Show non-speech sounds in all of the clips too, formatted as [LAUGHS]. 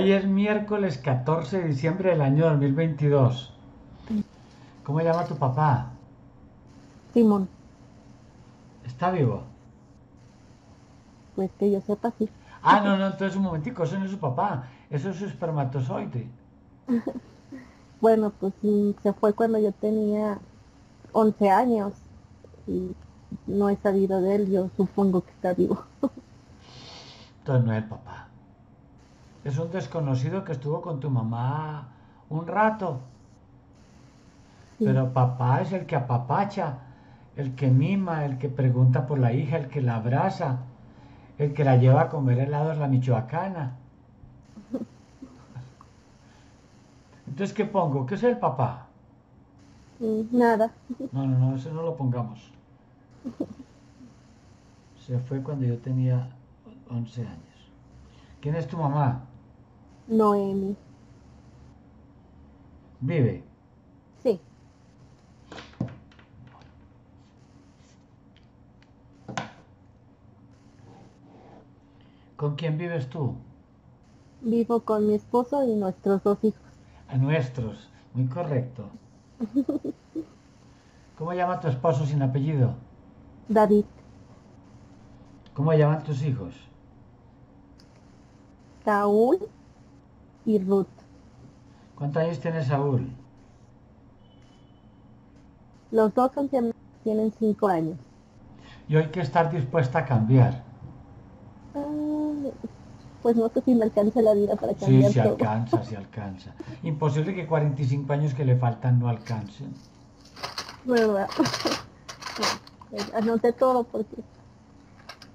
Hoy es miércoles 14 de diciembre del año 2022. ¿Cómo llama tu papá? Simón, ¿Está vivo? pues que yo sepa, sí. Ah, no, no, entonces un momentico, eso no es su papá, eso es su espermatozoide. [LAUGHS] Bueno, pues se fue cuando yo tenía 11 años y no he sabido de él, yo supongo que está vivo. [LAUGHS] Entonces no es el papá. Es un desconocido que estuvo con tu mamá un rato. Sí. Pero papá es el que apapacha, el que mima, el que pregunta por la hija, el que la abraza, el que la lleva a comer helados la michoacana. [LAUGHS] Entonces, ¿qué pongo? ¿Qué es el papá? Nada, [LAUGHS] No, no, no, ese no lo pongamos. [LAUGHS] Se fue cuando yo tenía 11 años. ¿Quién es tu mamá? Noemi, Vive. sí, ¿Con quién vives tú? vivo con mi esposo y nuestros dos hijos. A nuestros. Muy correcto. [LAUGHS] ¿Cómo llama tu esposo sin apellido? David, ¿Cómo llaman tus hijos? Saúl y Ruth. ¿Cuántos años tiene Saúl? Los dos tienen cinco años. Y hay que estar dispuesta a cambiar. Ah, pues no sé si me alcanza la vida para Sí, cambiar se todo. alcanza, se alcanza. Imposible que 45 años que le faltan no alcancen. ¿Verdad? [LAUGHS] Pues, Anoté todo porque...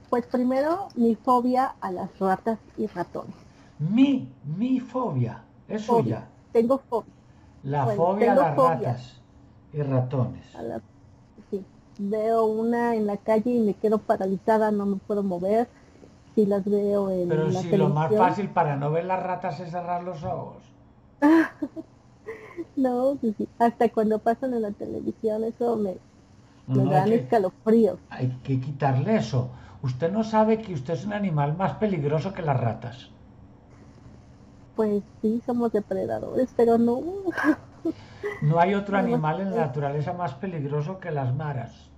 Pues primero, mi fobia a las ratas y ratones. Mi, mi fobia, es Fobia. suya. Tengo fobia La Bueno, fobia a las fobia. ratas y ratones. a las... Sí. Veo una en la calle y me quedo paralizada, no me puedo mover. Si las veo en Pero la si lo más televisión- fácil para no ver las ratas es cerrar los ojos. [LAUGHS] No, sí, sí. Hasta cuando pasan en la televisión eso me, me no, dan hay, que, escalofríos. hay que quitarle eso. Usted no sabe que usted es un animal más peligroso que las ratas. Pues sí, somos depredadores, pero no. No hay otro animal en la naturaleza más peligroso que las maras.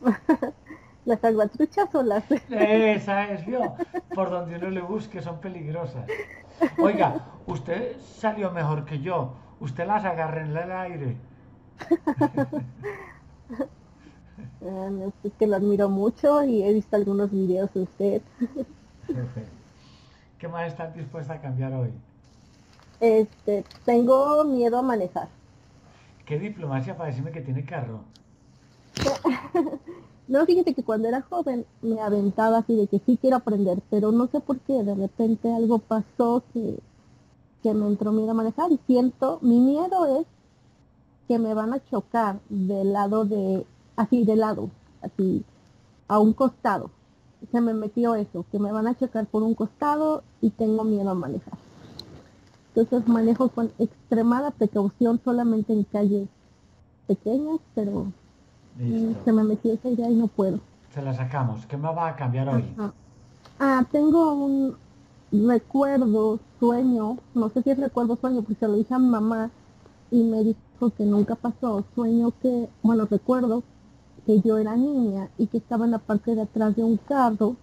[LAUGHS] Las salvatruchas o las... [LAUGHS] Esa es, vio. Por donde uno le busque son peligrosas. Oiga, usted salió mejor que yo. Usted las agarra en el aire. [LAUGHS] Ah, es que lo admiro mucho y he visto algunos videos de usted. ¿Qué más está dispuesta a cambiar hoy? Este, tengo miedo a manejar. ¿Qué diplomacia para decirme que tiene carro? [LAUGHS] No, fíjate que cuando era joven me aventaba así de que sí quiero aprender, pero no sé por qué, de repente algo pasó que, que me entró miedo a manejar y siento, mi miedo es que me van a chocar del lado de, así de lado, así, a un costado. Se me metió eso, que me van a chocar por un costado y tengo miedo a manejar. Entonces manejo con extremada precaución solamente en calles pequeñas, pero Listo. Se me metió esa idea y no puedo. Se la sacamos. ¿Qué más va a cambiar hoy? Ajá. Ah, tengo un recuerdo, sueño, no sé si es recuerdo sueño, porque se lo dije a mi mamá y me dijo que nunca pasó. Sueño que, bueno, recuerdo que yo era niña y que estaba en la parte de atrás de un carro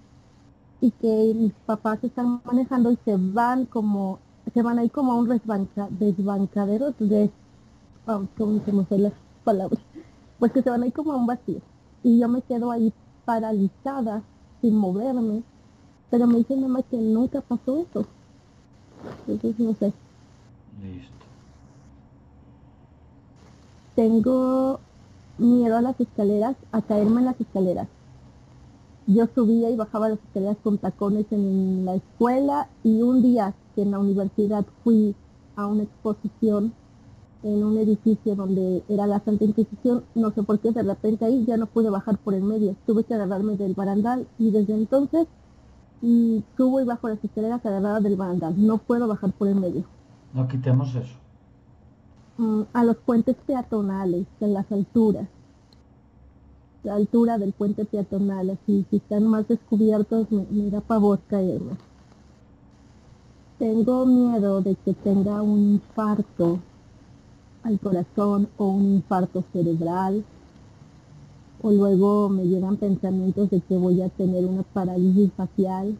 y que mis papás están manejando y se van como, se van ahí como a un desbanca, desbancadero de, oh, ¿cómo se me fue la palabra? Pues que se van ahí como a un vacío y yo me quedo ahí paralizada sin moverme, pero me dice mi mamá que nunca pasó eso. Entonces no sé, Listo. tengo miedo a las escaleras, a caerme en las escaleras. Yo subía y bajaba las escaleras con tacones en la escuela y un día que en la universidad fui a una exposición en un edificio donde era la Santa Inquisición, no sé por qué de repente ahí ya no pude bajar por el medio, tuve que agarrarme del barandal y desde entonces mm, subo y bajo las escaleras agarrada del barandal, no puedo bajar por el medio. No quitemos eso. Mm, a los puentes peatonales, en las alturas. La altura del puente peatonal, así, si están más descubiertos, me, me da pavor caerme. tengo miedo de que tenga un infarto al corazón o un infarto cerebral o luego me llegan pensamientos de que voy a tener una parálisis facial.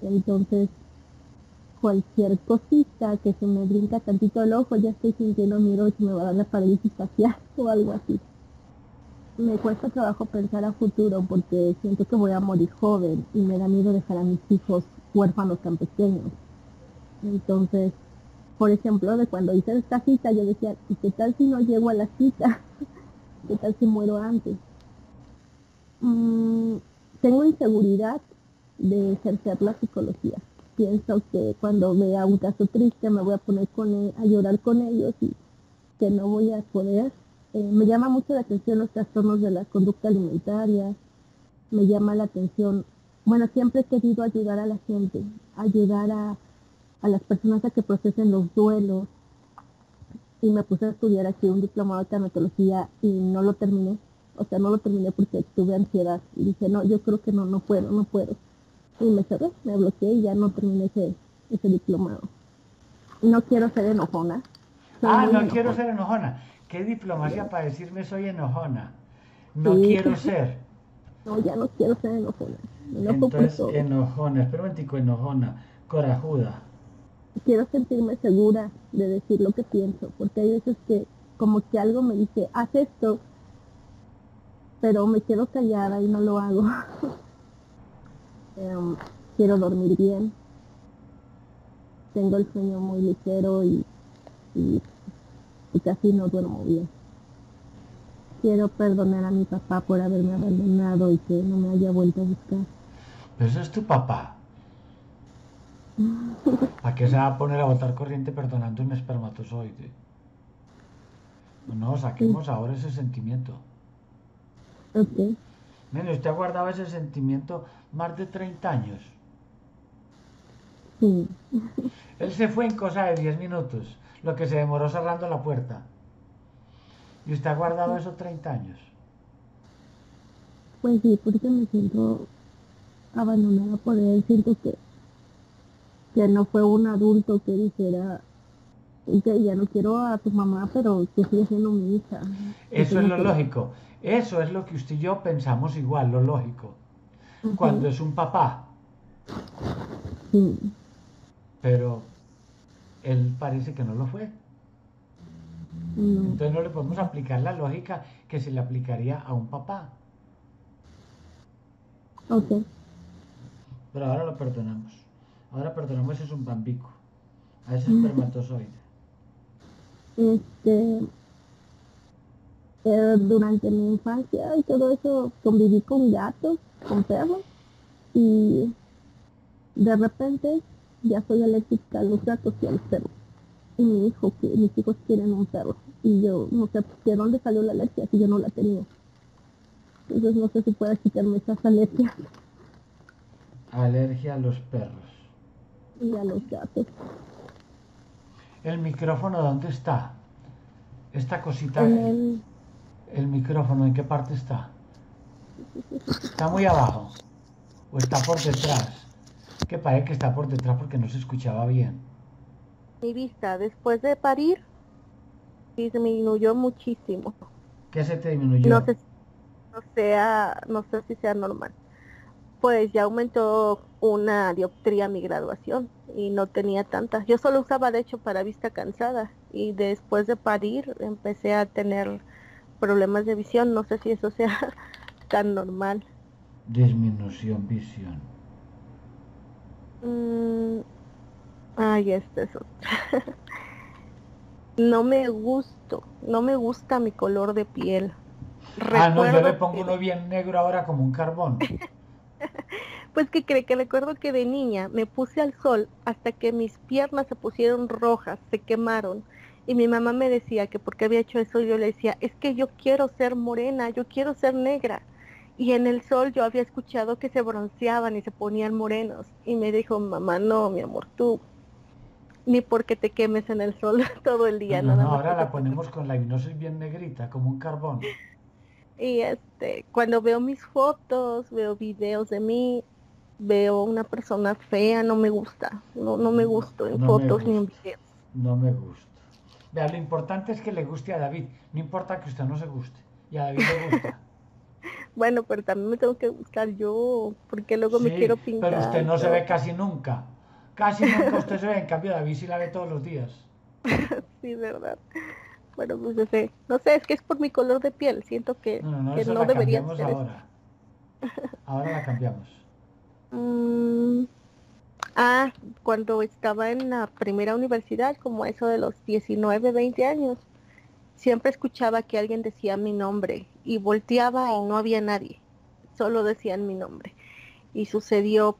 Entonces, cualquier cosita que se me brinca tantito el ojo, ya estoy sintiendo miedo que me va a dar la parálisis facial [LAUGHS] o algo así. Me cuesta trabajo pensar a futuro porque siento que voy a morir joven y me da miedo dejar a mis hijos huérfanos tan pequeños. Entonces, por ejemplo, de cuando hice esta cita, yo decía, ¿y qué tal si no llego a la cita? [LAUGHS] ¿Qué tal si muero antes? Mm, tengo inseguridad de ejercer la psicología. Pienso que cuando vea un caso triste me voy a poner con e, a llorar con ellos y que no voy a poder. Eh, me llama mucho la atención los trastornos de la conducta alimentaria. Me llama la atención, bueno, siempre he querido ayudar a la gente, ayudar a, a las personas a que procesen los duelos. Y me puse a estudiar aquí un diplomado de tanatología y no lo terminé o sea, no lo terminé porque tuve ansiedad y dije, no, yo creo que no, no puedo, no puedo. Y me cerré, me bloqueé y ya no terminé ese, ese diplomado. No quiero ser enojona. ah, no quiero ser enojona. ¿Qué diplomacia para decirme soy enojona? No quiero [LAUGHS] ser. No, ya no quiero ser enojona. Entonces, enojona, espera un enojona, corajuda. Quiero sentirme segura de decir lo que pienso, porque hay veces que como que algo me dice, haz esto, pero me quedo callada y no lo hago. [LAUGHS] Quiero dormir bien. Tengo el sueño muy ligero y, y, casi no duermo bien. Quiero perdonar a mi papá por haberme abandonado y que no me haya vuelto a buscar. Pero eso es tu papá. [LAUGHS] ¿A qué se va a poner a botar corriente perdonando un espermatozoide? No, saquemos ahora ese sentimiento. Okay. ¿usted ha guardado ese sentimiento más de 30 años? Sí. Él se fue en cosa de 10 minutos, lo que se demoró cerrando la puerta. ¿Y usted ha guardado esos 30 años? Pues sí, porque me siento abandonada por él. Siento que, que no fue un adulto que dijera que ya no quiero a tu mamá, pero que sigue siendo mi hija. Eso es lo lógico. Eso es lo que usted y yo pensamos igual, lo lógico. Cuando es un papá. Pero él parece que no lo fue. Entonces no le podemos aplicar la lógica que se le aplicaría a un papá. Ok. Pero ahora lo perdonamos. Ahora perdonamos ese es un bambico. A ese espermatozoide. Este, eh, durante mi infancia y todo eso conviví con gatos, con perros y de repente ya soy alérgica a los gatos y a los perros. Y mi hijo, que mis hijos quieren un perro. Y yo no sé de dónde salió la alergia si yo no la tenía. Entonces no sé si pueda quitarme esas alergias. Alergia a los perros. Y a los gatos. ¿El micrófono dónde está? Esta cosita. En el micrófono, ¿en qué parte está? ¿Está muy abajo? ¿O está por detrás? Que parece que está por detrás porque no se escuchaba bien. Mi vista después de parir disminuyó muchísimo. ¿Qué se te disminuyó? No sé, no, sea, no sé si sea normal. Pues ya aumentó una dioptría mi graduación y no tenía tanta. Yo solo usaba de hecho para vista cansada y después de parir empecé a tener problemas de visión. No sé si eso sea [LAUGHS] tan normal. Disminución visión. Mm, ay, este es [LAUGHS] no me gusto, no me gusta mi color de piel. ah, no, yo le pongo uno bien negro ahora como un carbón. [LAUGHS] pues que cree que recuerdo que de niña me puse al sol hasta que mis piernas se pusieron rojas, se quemaron y mi mamá me decía que porque había hecho eso, yo le decía, es que yo quiero ser morena, yo quiero ser negra. Y en el sol yo había escuchado que se bronceaban y se ponían morenos. Y me dijo, mamá, no, mi amor, tú, ni porque te quemes en el sol [LAUGHS] todo el día. No, no, ahora la ponemos con la soy bien negrita, como un carbón. Y este, cuando veo mis fotos, veo videos de mí, veo una persona fea, no me gusta. No, no me gusta en No fotos ni en videos. No me gusta. Vea, lo importante es que le guste a David. No importa que usted no se guste. Y a David le gusta. [LAUGHS] Bueno, pero también me tengo que buscar yo, porque luego me quiero pintar. pero usted no se ve casi nunca. Casi nunca usted se ve. En cambio, David sí la ve todos los días. [LAUGHS] Sí, verdad. Bueno, pues no sé. No sé, es que es por mi color de piel. Siento que No, no, que debería ser ahora. Ahora la cambiamos. [LAUGHS] Mm, ah, cuando estaba en la primera universidad, como eso de los 19, 20 años, siempre escuchaba que alguien decía mi nombre y volteaba y no había nadie, solo decían mi nombre. Y sucedió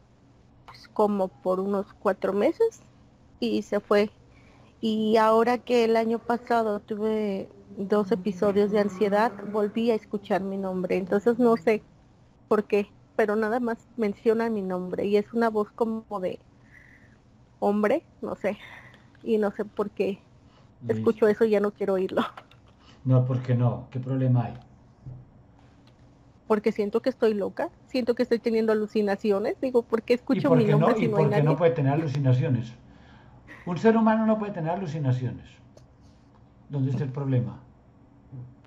pues, como por unos cuatro meses y se fue. Y ahora que el año pasado tuve dos episodios de ansiedad, volví a escuchar mi nombre. Entonces no sé por qué, pero nada más menciona mi nombre y es una voz como de hombre, no sé. Y no sé por qué escucho eso y ya no quiero oírlo, No, ¿por qué no? ¿Qué problema hay? porque siento que estoy loca, siento que estoy teniendo alucinaciones. Digo, ¿por qué ¿Y escucho por mi qué no, nombre y si no hay nadie? no puede tener alucinaciones? Un ser humano no puede tener alucinaciones. ¿Dónde está el problema?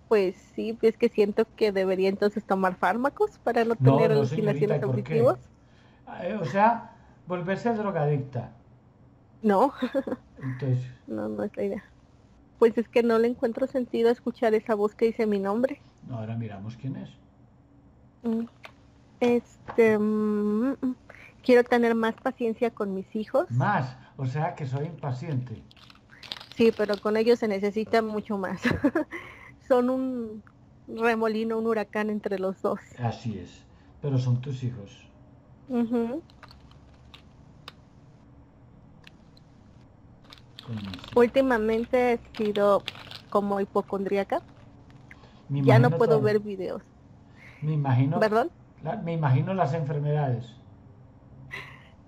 Pues sí, es que siento que debería entonces tomar fármacos para no No, tener no, alucinaciones auditivas. Eh, O sea, volverse drogadicta. No, Entonces, [LAUGHS] no, no es la idea. Pues es que no le encuentro sentido a escuchar esa voz que dice mi nombre. ahora miramos quién es. Mm, Este, mm, mm, quiero tener más paciencia con mis hijos. Más, o sea que soy impaciente. Sí, pero con ellos se necesita mucho más. [LAUGHS] Son un remolino, un huracán entre los dos. Así es. Pero son tus hijos. Últimamente he sido como hipocondríaca. Me Ya no puedo ver videos. Me imagino, ¿Perdón? la- me imagino las enfermedades.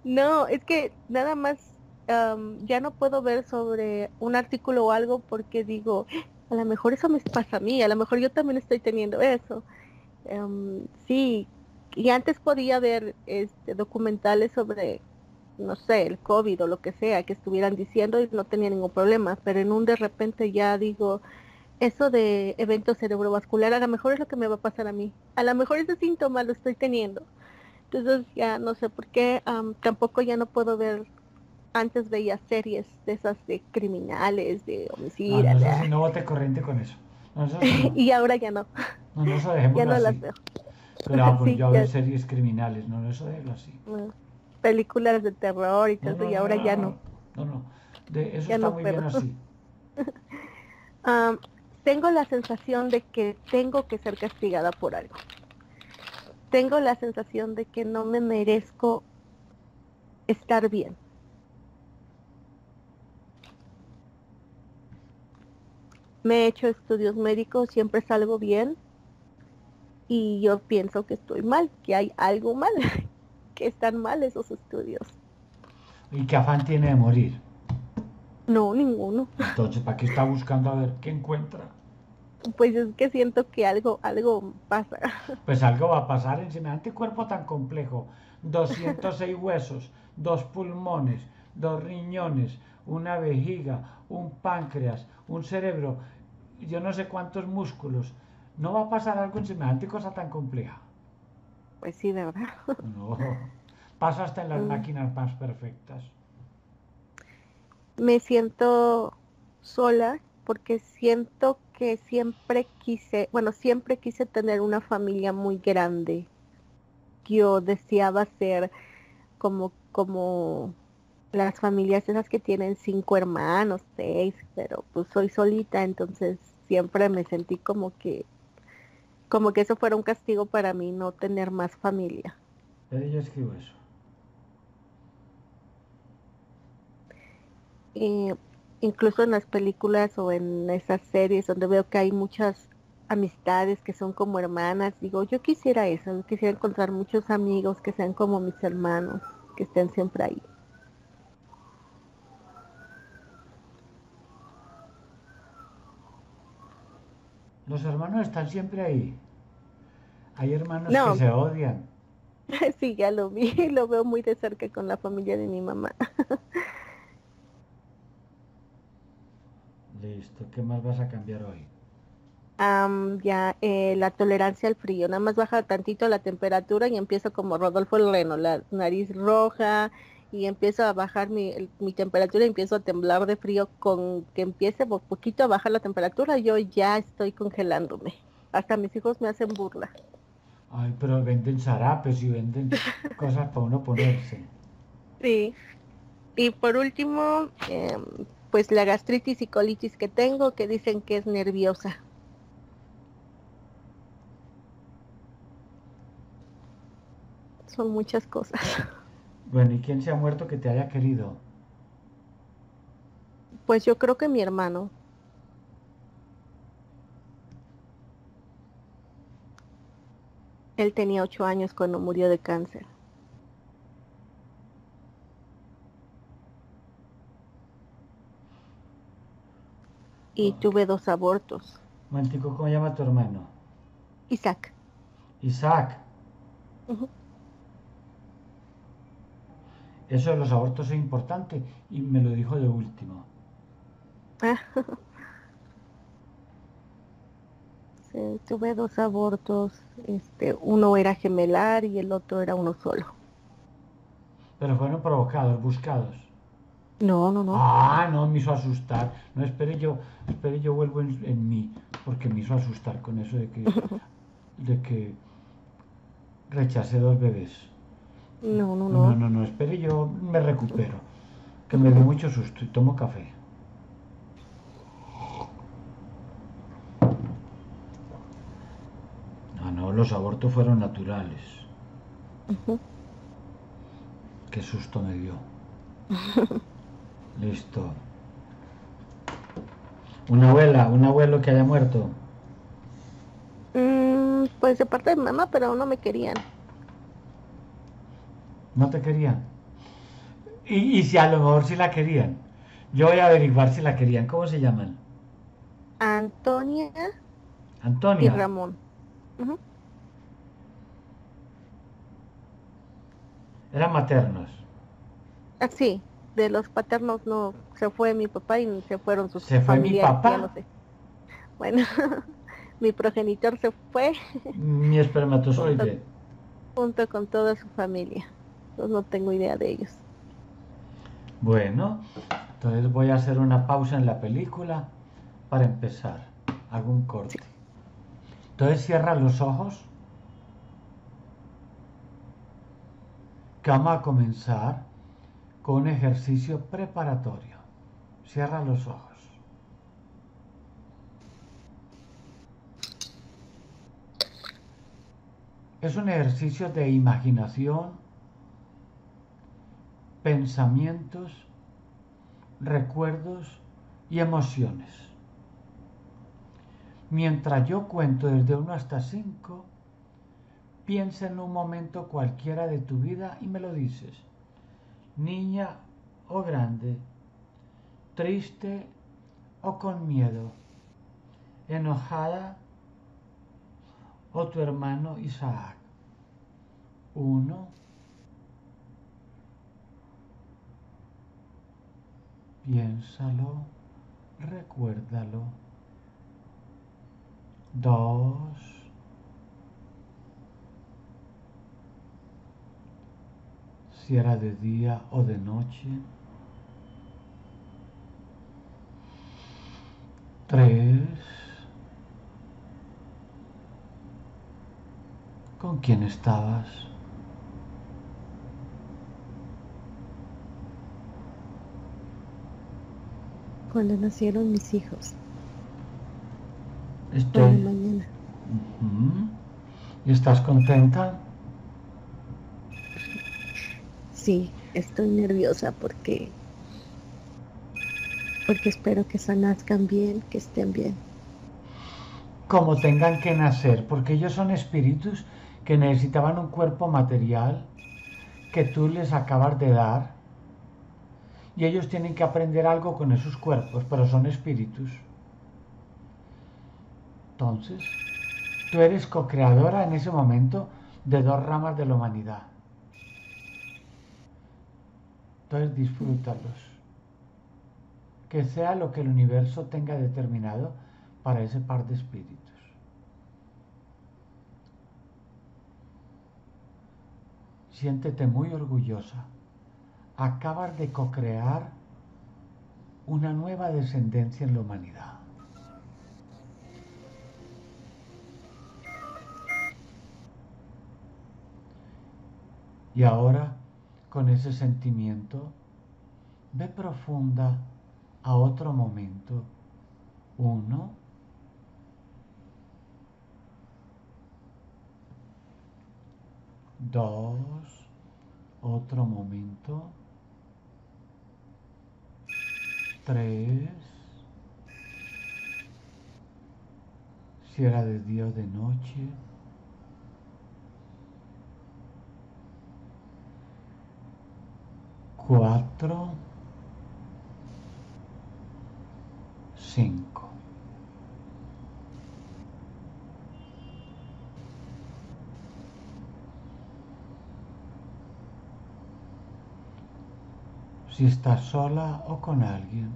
No, es que nada más am, ya no puedo ver sobre un artículo o algo porque digo, a lo mejor eso me pasa a mí, a lo mejor yo también estoy teniendo eso. Em, sí, y antes podía ver este, documentales sobre, no sé, el COVID o lo que sea que estuvieran diciendo y no tenía ningún problema, pero en un de repente ya digo, eso de evento cerebrovascular a lo mejor es lo que me va a pasar a mí, a lo mejor ese síntoma lo estoy teniendo. Entonces ya no sé por qué, am, tampoco ya no puedo ver, antes veía series de esas de criminales, de Ah, homicidios, no, eso sí, no bote corriente con eso. No, [LAUGHS] y ahora ya no, no, no, eso ya no así. las veo. Pero ah, [LAUGHS] pues Sí, yo ya. series criminales, no, no, eso déjelo así. no. Películas de terror y No, todo, no, y ahora ya no. No, no. De, eso Ya está no muy bien así. [LAUGHS] Am, tengo la sensación de que tengo que ser castigada por algo. Tengo la sensación de que no me merezco estar bien. Me he hecho estudios médicos, siempre salgo bien y yo pienso que estoy mal, que hay algo mal, [LAUGHS] que están mal esos estudios. ¿Y qué afán tiene de morir? No, ninguno. Entonces, ¿para qué está buscando a ver qué encuentra? Pues es que siento que algo, algo pasa. [LAUGHS] Pues algo va a pasar en semejante cuerpo tan complejo. 206 huesos, dos pulmones, dos riñones, una vejiga, un páncreas, un cerebro, yo no sé cuántos músculos. ¿No va a pasar algo en semejante cosa tan compleja? Pues sí, de verdad. [LAUGHS] No. Pasa hasta en las Mm. máquinas más perfectas. Me siento sola porque siento que siempre quise, bueno, siempre quise tener una familia muy grande. Yo deseaba ser como, como las familias esas que tienen cinco hermanos, seis, pero pues soy solita, entonces siempre me sentí como que, como que eso fuera un castigo para mí, no tener más familia. Pero yo escribo eso. eh, incluso en las películas o en esas series donde veo que hay muchas amistades que son como hermanas, digo, yo quisiera eso, yo quisiera encontrar muchos amigos que sean como mis hermanos, que estén siempre ahí. Los hermanos están siempre ahí. Hay hermanos No. que se odian. [LAUGHS] Sí, ya lo vi, [LAUGHS] lo veo muy de cerca con la familia de mi mamá. [LAUGHS] Listo, ¿qué más vas a cambiar hoy? ya eh, la tolerancia al frío, nada más baja tantito la temperatura y empiezo como Rodolfo el Reno, la nariz roja y empiezo a bajar mi, mi temperatura y empiezo a temblar de frío con que empiece por poquito a bajar la temperatura, yo ya estoy congelándome. Hasta mis hijos me hacen burla. Ay, pero venden zarapes y venden [LAUGHS] cosas para uno ponerse. Sí. Y por último, em, pues la gastritis y colitis que tengo, que dicen que es nerviosa. Son muchas cosas. Bueno, ¿y quién se ha muerto que te haya querido? Pues yo creo que mi hermano. Él tenía ocho años cuando murió de cáncer. Y tuve dos abortos. Mantico, ¿cómo llama tu hermano? Isaac. Isaac. Eso de los abortos es importante y me lo dijo de último. [LAUGHS] tuve dos abortos, este, uno era gemelar y el otro era uno solo. Pero fueron provocados, buscados. No, no, no. Ah, no, me hizo asustar. No, espere yo, espere yo vuelvo en, mí, porque me hizo asustar con eso de que, [LAUGHS] de que rechacé dos bebés. No, no, no. No, no, no, espere yo me recupero. Que me dio mucho susto y tomo café. los abortos fueron naturales. Qué susto me dio. [LAUGHS] Listo. ¿Una abuela, un abuelo que haya muerto? Mm, pues de parte de mamá, pero no me querían. ¿No te querían? Y, si a lo mejor sí la querían. Yo voy a averiguar si la querían. ¿Cómo se llaman? Antonia. Antonia. Y Ramón. Eran maternos. Ah, sí, de los paternos no, se fue mi papá y se fueron sus ¿Se fue mi papá? no sé. Bueno, [LAUGHS] mi progenitor se fue. Mi espermatozoide. Junto, con toda su familia. No tengo idea de ellos. Bueno, entonces voy a hacer una pausa en la película para empezar. Hago un corte. Entonces cierra los ojos. vamos a comenzar con un ejercicio preparatorio. Cierra los ojos. Es un ejercicio de imaginación, pensamientos, recuerdos y emociones. Mientras yo cuento desde 1 hasta 5, Piensa en un momento cualquiera de tu vida y me lo dices. Niña o grande, triste o con miedo, enojada o tu hermano Isaac. Uno. Piénsalo, recuérdalo. Dos. si era de día o de noche. Tres. ¿Con quién estabas? Cuando nacieron mis hijos. Estoy. mañana. ¿Y estás contenta? sí, estoy nerviosa porque porque espero que se nazcan bien, que estén bien. Como tengan que nacer, porque ellos son espíritus que necesitaban un cuerpo material que tú les acabas de dar y ellos tienen que aprender algo con esos cuerpos, pero son espíritus. Entonces, tú eres co-creadora en ese momento de dos ramas de la humanidad. Entonces disfrútalos. Que sea lo que el universo tenga determinado para ese par de espíritus. Siéntete muy orgullosa. Acabas de co-crear una nueva descendencia en la humanidad. Y ahora, con ese sentimiento, ve profunda a otro momento. Uno. Dos. Otro momento. Tres. Si era de día o de noche. cuatro, cinco. Si estás sola o con alguien.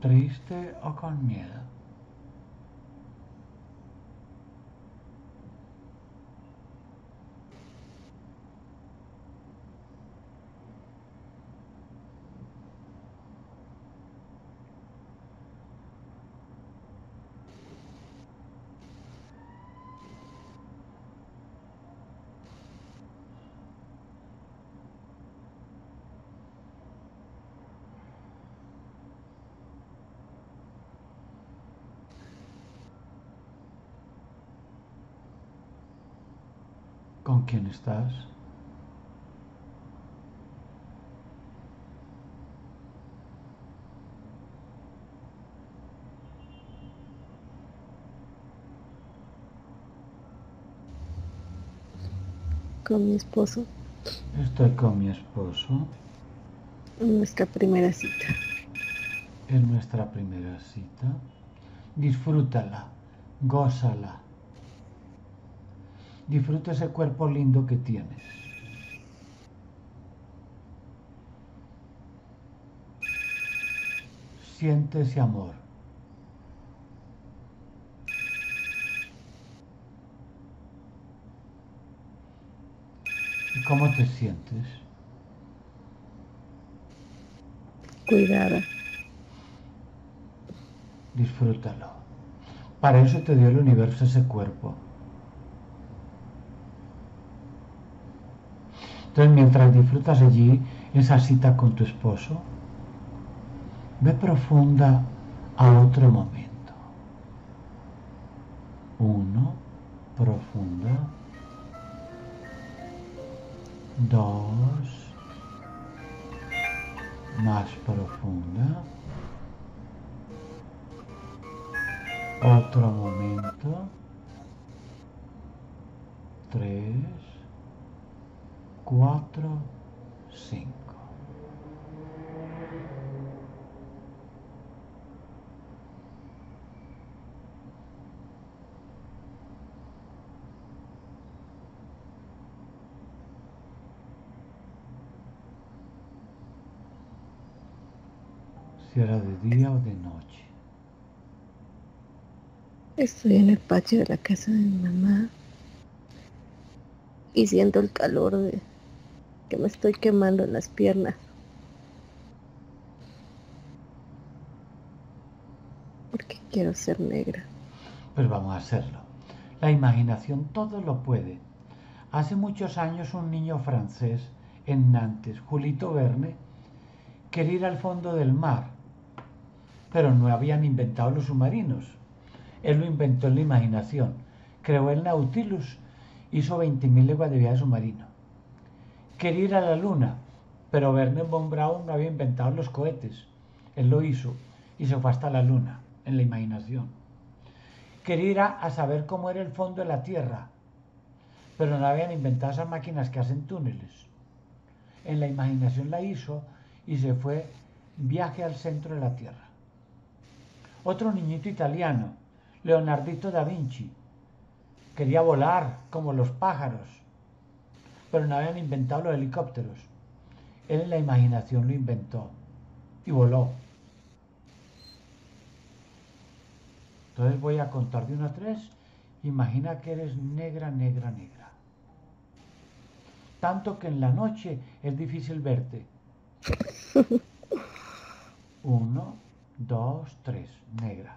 triste o con miedo. ¿Con quién estás? Con mi esposo. Estoy con mi esposo. En nuestra primera cita. En nuestra primera cita. Disfrútala, gózala disfruta ese cuerpo lindo que tienes. Siente ese amor. ¿Y cómo te sientes? Cuidada. Disfrútalo. Para eso te dio el universo ese cuerpo. Entonces, mientras disfrutas allí esa cita con tu esposo, ve profunda a otro momento. Uno, profunda. Dos, más profunda. Otro momento. Tres. 4, 5. Si era de día o de noche. Estoy en el patio de la casa de mi mamá y siento el calor de que me estoy quemando en las piernas. Porque quiero ser negra. Pues vamos a hacerlo. La imaginación todo lo puede. Hace muchos años un niño francés en Nantes, Julito Verne, quería ir al fondo del mar, pero no habían inventado los submarinos. Él lo inventó en la imaginación. Creó el Nautilus, hizo 20.000 leguas de viaje submarino quería ir a la luna, pero Werner von Braun no había inventado los cohetes. Él lo hizo y se fue hasta la luna, en la imaginación. Quería ir a, saber cómo era el fondo de la Tierra, pero no habían inventado esas máquinas que hacen túneles. En la imaginación la hizo y se fue viaje al centro de la Tierra. Otro niñito italiano, Leonardito da Vinci, quería volar como los pájaros, pero no habían inventado los helicópteros. Él en la imaginación lo inventó y voló. Entonces voy a contar de uno a tres. Imagina que eres negra, negra, negra. Tanto que en la noche es difícil verte. [LAUGHS] Uno, dos, tres, negra.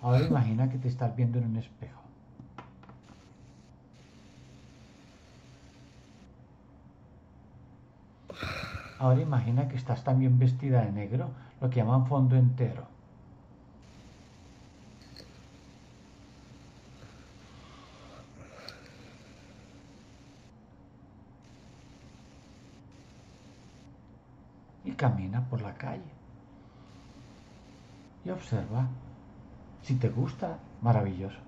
Ahora imagina que te estás viendo en un espejo. Ahora imagina que estás también vestida de negro, lo que llaman fondo entero. Y camina por la calle. Y observa. Si te gusta, maravilloso.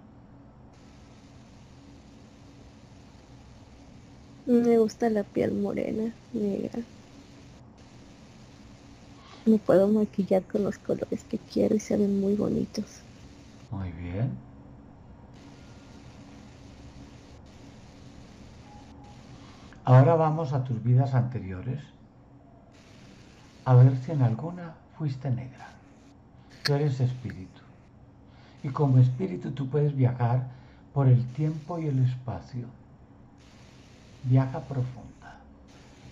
Me gusta la piel morena, negra. Me puedo maquillar con los colores que quiero y se ven muy bonitos. Muy bien. Ahora vamos a tus vidas anteriores. A ver si en alguna fuiste negra. Tú eres espíritu. Y como espíritu tú puedes viajar por el tiempo y el espacio. Viaja profunda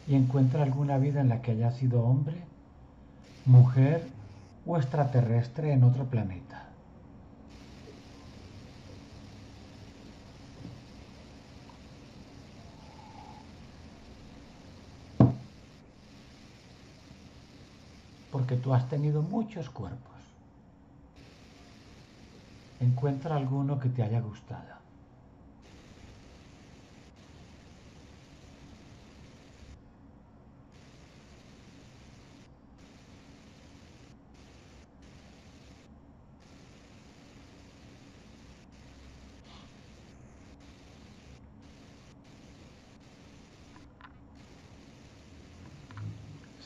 y encuentra alguna vida en la que haya sido hombre mujer o extraterrestre en otro planeta. Porque tú has tenido muchos cuerpos. Encuentra alguno que te haya gustado.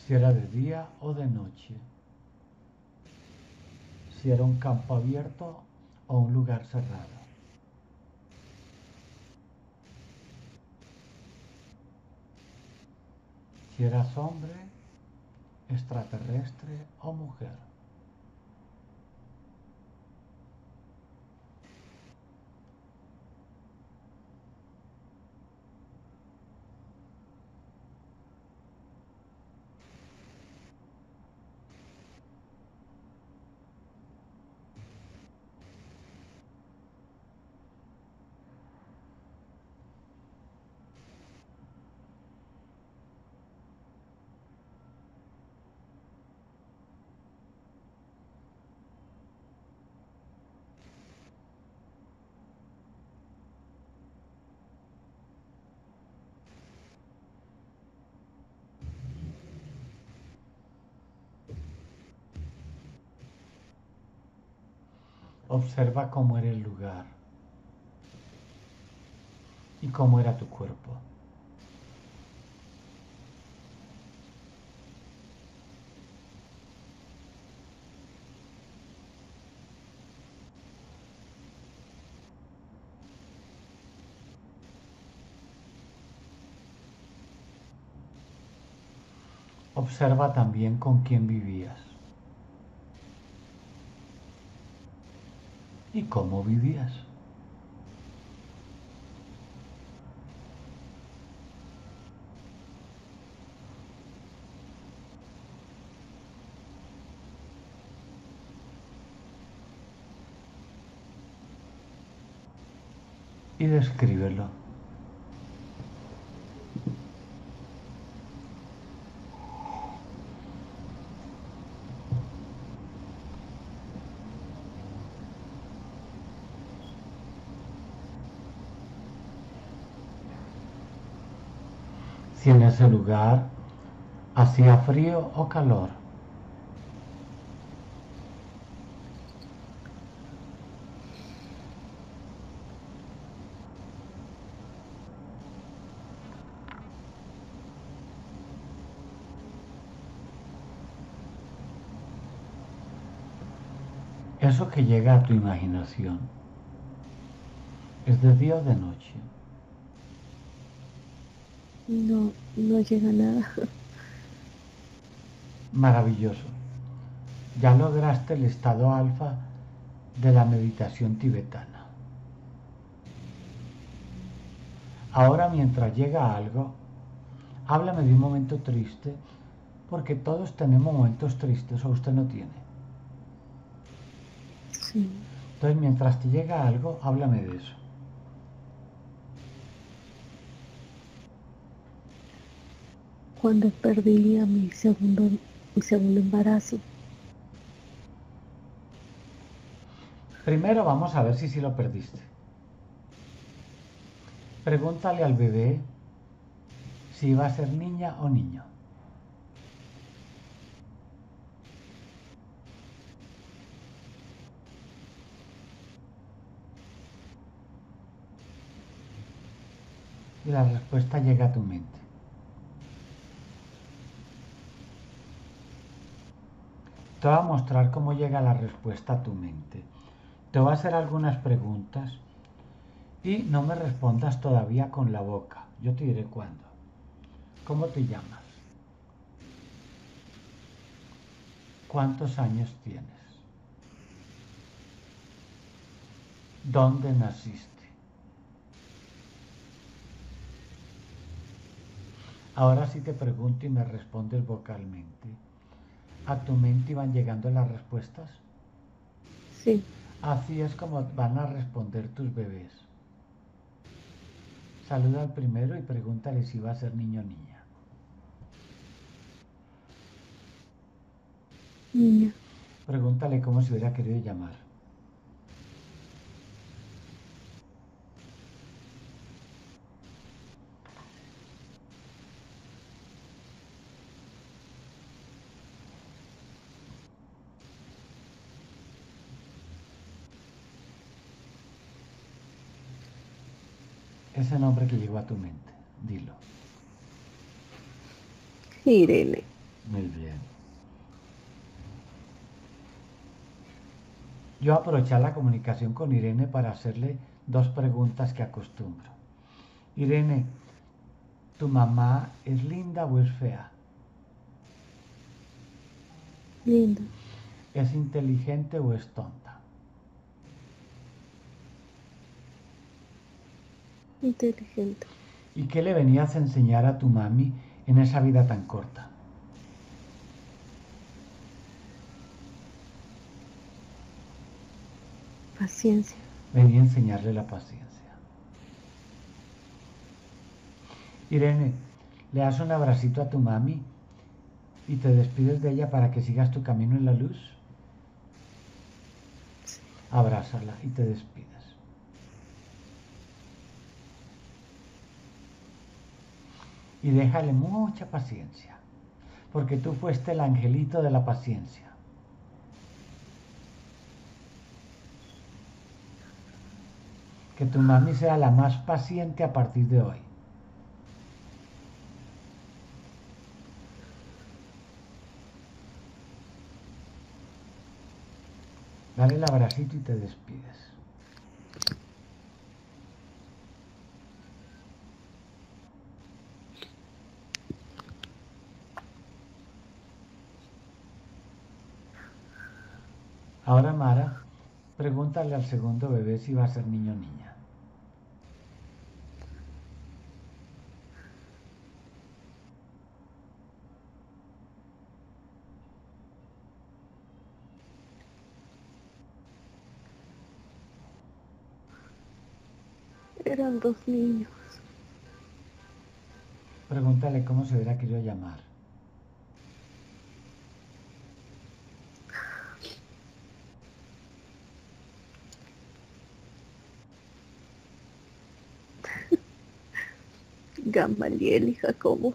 Si era de día o de noche, si era un campo abierto o un lugar cerrado. Si eras hombre, extraterrestre o mujer. Observa cómo era el lugar y cómo era tu cuerpo. Observa también con quién vivías. Y cómo vivías. Y descríbelo. si en ese lugar hacía frío o calor. Eso que llega a tu imaginación es de día o de noche. No, no llega nada. Maravilloso. Ya lograste el estado alfa de la meditación tibetana. Ahora mientras llega algo, háblame de un momento triste, porque todos tenemos momentos tristes o usted no tiene. Sí. Entonces mientras te llega algo, háblame de eso. Cuando perdí a mi segundo, mi segundo embarazo. Primero vamos a ver si sí lo perdiste. Pregúntale al bebé si va a ser niña o niño. Y la respuesta llega a tu mente. Te voy a mostrar cómo llega la respuesta a tu mente. Te voy a hacer algunas preguntas y no me respondas todavía con la boca. Yo te diré cuándo. ¿Cómo te llamas? ¿Cuántos años tienes? ¿Dónde naciste? Ahora sí te pregunto y me respondes vocalmente. ¿A tu mente van llegando las respuestas? Sí. Así es como van a responder tus bebés. Saluda al primero y pregúntale si va a ser niño o niña. Niña. Pregúntale cómo se hubiera querido llamar. Ese nombre que llegó a tu mente, dilo. Irene. Muy bien. Yo aprovechar la comunicación con Irene para hacerle dos preguntas que acostumbro. Irene, ¿tu mamá es linda o es fea? Linda. ¿Es inteligente o es tonta? Inteligente. ¿Y qué le venías a enseñar a tu mami en esa vida tan corta? Paciencia. Venía a enseñarle la paciencia. Irene, le das un abracito a tu mami y te despides de ella para que sigas tu camino en la luz. Abrázala y te despides. Y déjale mucha paciencia, porque tú fuiste el angelito de la paciencia. Que tu mami sea la más paciente a partir de hoy. Dale el abracito y te despides. Ahora Mara, pregúntale al segundo bebé si va a ser niño o niña. Eran dos niños. Pregúntale cómo se hubiera querido llamar. Gamaliel y Jacobo.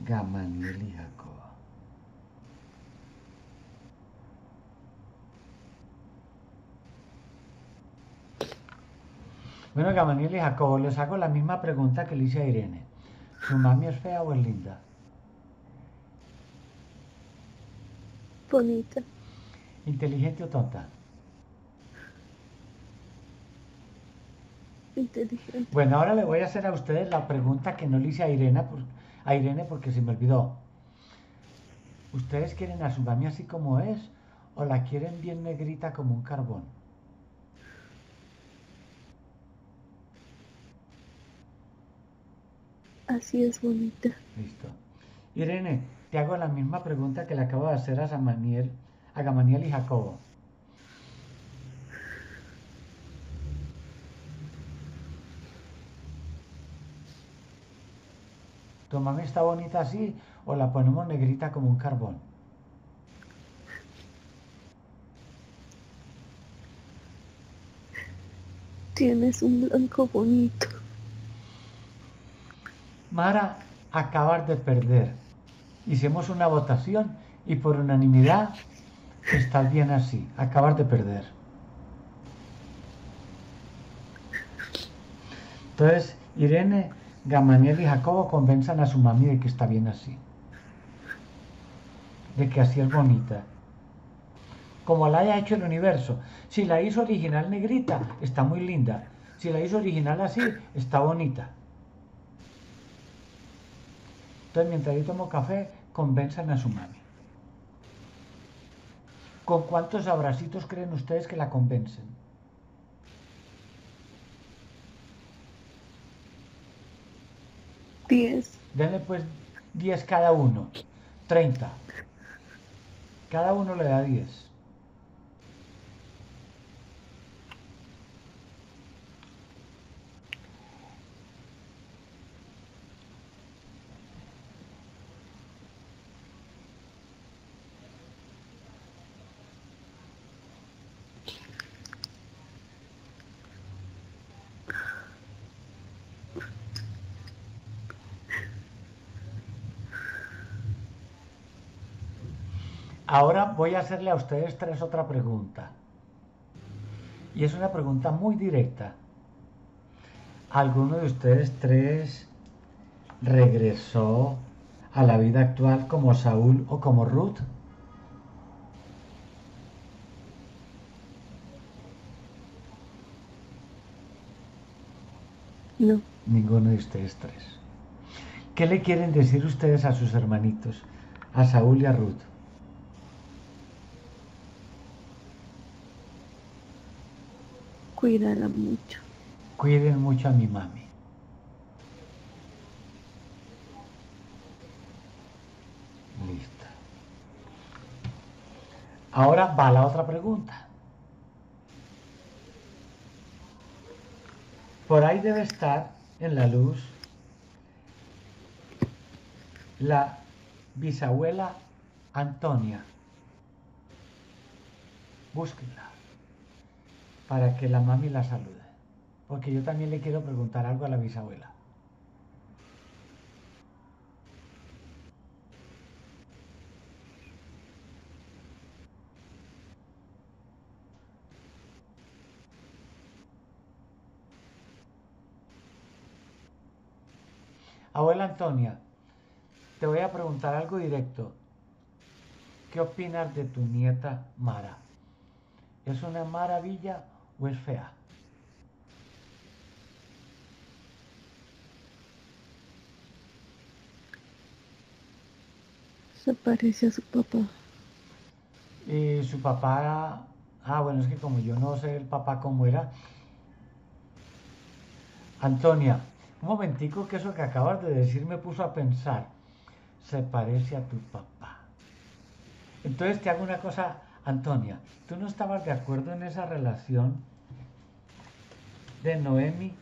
Gamaliel y Jacob. Bueno, Gamaliel y Jacobo, les hago la misma pregunta que le hice a Irene. ¿Su mami es fea o es linda? Bonita. ¿Inteligente o tonta? Inteligente. Bueno, ahora le voy a hacer a ustedes la pregunta que no le hice a Irene, a Irene porque se me olvidó. ¿Ustedes quieren a su mami así como es o la quieren bien negrita como un carbón? Así es bonita. Listo. Irene, te hago la misma pregunta que le acabo de hacer a Samaniel, a Gamaniel y Jacobo. ¿Tu mami está bonita así o la ponemos negrita como un carbón? Tienes un blanco bonito. Mara, acabar de perder. Hicimos una votación y por unanimidad estás bien así, acabar de perder. Entonces, Irene, Gamaniel y Jacobo convenzan a su mami de que está bien así. De que así es bonita. Como la haya hecho el universo. Si la hizo original negrita, está muy linda. Si la hizo original así, está bonita. Entonces, mientras yo tomo café, convenzan a su mami. ¿Con cuántos abracitos creen ustedes que la convencen? Diez. Denle pues 10 cada uno. 30. Cada uno le da 10. Ahora voy a hacerle a ustedes tres otra pregunta. Y es una pregunta muy directa. ¿Alguno de ustedes tres regresó a la vida actual como Saúl o como Ruth? No. Ninguno de ustedes tres. ¿Qué le quieren decir ustedes a sus hermanitos, a Saúl y a Ruth? Cuídala mucho. Cuiden mucho a mi mami. Listo. Ahora va la otra pregunta. Por ahí debe estar en la luz la bisabuela Antonia. Búsquenla para que la mami la salude. Porque yo también le quiero preguntar algo a la bisabuela. Abuela Antonia, te voy a preguntar algo directo. ¿Qué opinas de tu nieta Mara? ¿Es una maravilla o es fea? Se parece a su papá. Y su papá, ah, bueno, es que como yo no sé el papá cómo era. Antonia, un momentico que eso que acabas de decir me puso a pensar. Se parece a tu papá. Entonces te hago una cosa, Antonia. ¿Tú no estabas de acuerdo en esa relación de Noemi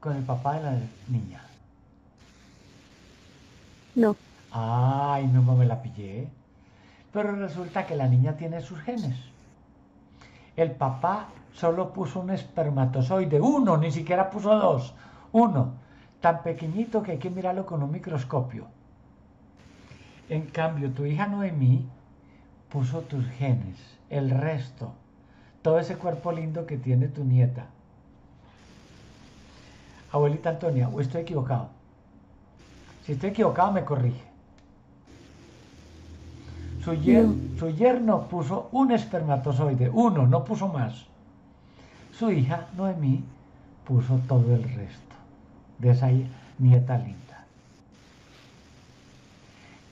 con el papá de la niña? No. Ay, no me la pillé. Pero resulta que la niña tiene sus genes. El papá solo puso un espermatozoide, uno, ni siquiera puso dos, uno, tan pequeñito que hay que mirarlo con un microscopio. En cambio, tu hija Noemí puso tus genes, el resto, todo ese cuerpo lindo que tiene tu nieta. Abuelita Antonia, ¿o estoy equivocado? Si estoy equivocado, me corrige. Su, su yerno puso un espermatozoide, uno, no puso más. Su hija, Noemí, puso todo el resto de esa nieta linda.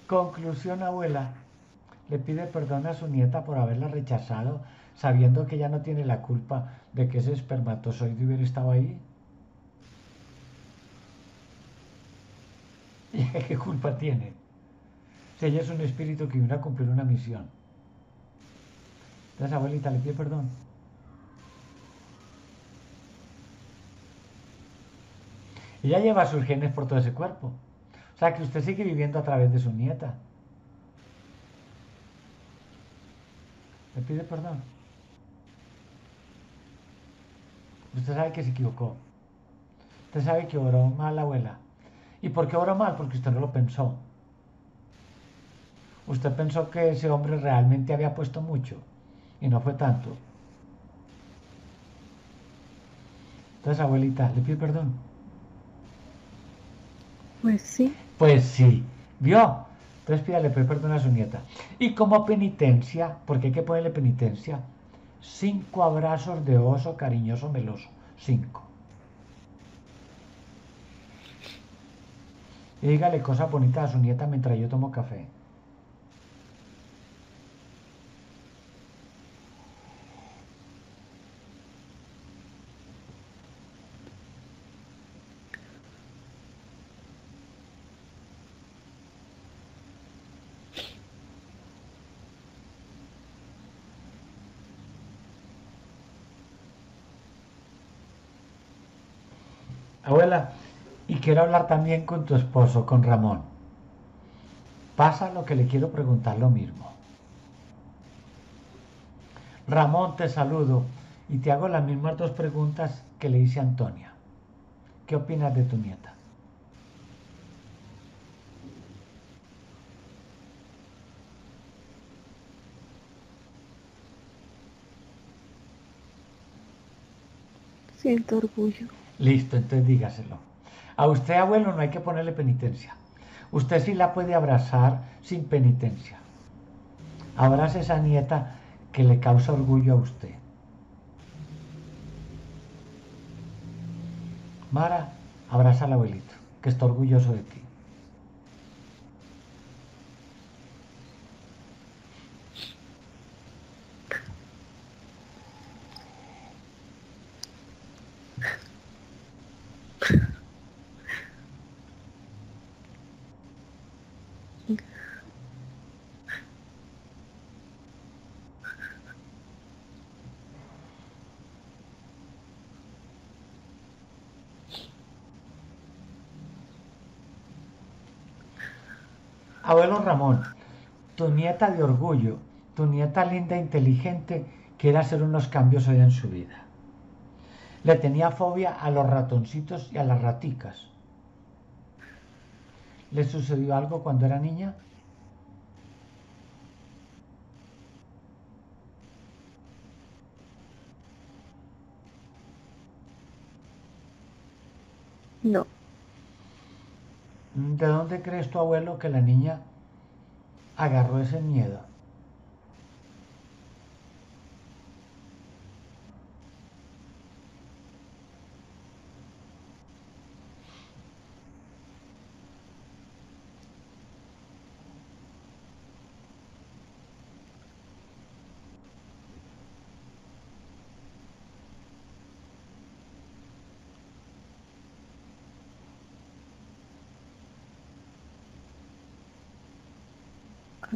Conclusión, abuela, le pide perdón a su nieta por haberla rechazado, sabiendo que ella no tiene la culpa de que ese espermatozoide hubiera estado ahí. ¿Y [LAUGHS] qué culpa tiene? Si ella es un espíritu que viene a cumplir una misión. Entonces, abuelita, le pide perdón. Ella lleva sus genes por todo ese cuerpo. O sea que usted sigue viviendo a través de su nieta. Le pide perdón. Usted sabe que se equivocó. Usted sabe que oró mal la abuela. ¿Y por qué oró mal? Porque usted no lo pensó. Usted pensó que ese hombre realmente había puesto mucho y no fue tanto. Entonces, abuelita, le pide perdón. Pues sí. Pues sí. ¿Vio? Entonces pídale perdón a su nieta. Y como penitencia, porque hay que ponerle penitencia, cinco abrazos de oso cariñoso meloso. Cinco. Y dígale cosas bonitas a su nieta mientras yo tomo café. Abuela, y quiero hablar también con tu esposo, con Ramón. Pasa lo que le quiero preguntar lo mismo. Ramón, te saludo y te hago las mismas dos preguntas que le hice a Antonia. ¿Qué opinas de tu nieta? Siento orgullo. Listo, entonces dígaselo. A usted, abuelo, no hay que ponerle penitencia. Usted sí la puede abrazar sin penitencia. Abrace esa nieta que le causa orgullo a usted. Mara, abraza al abuelito, que está orgulloso de ti. Ramón, tu nieta de orgullo, tu nieta linda e inteligente, quiere hacer unos cambios hoy en su vida. Le tenía fobia a los ratoncitos y a las raticas. ¿Le sucedió algo cuando era niña? No. ¿De dónde crees tu abuelo que la niña agarró ese miedo?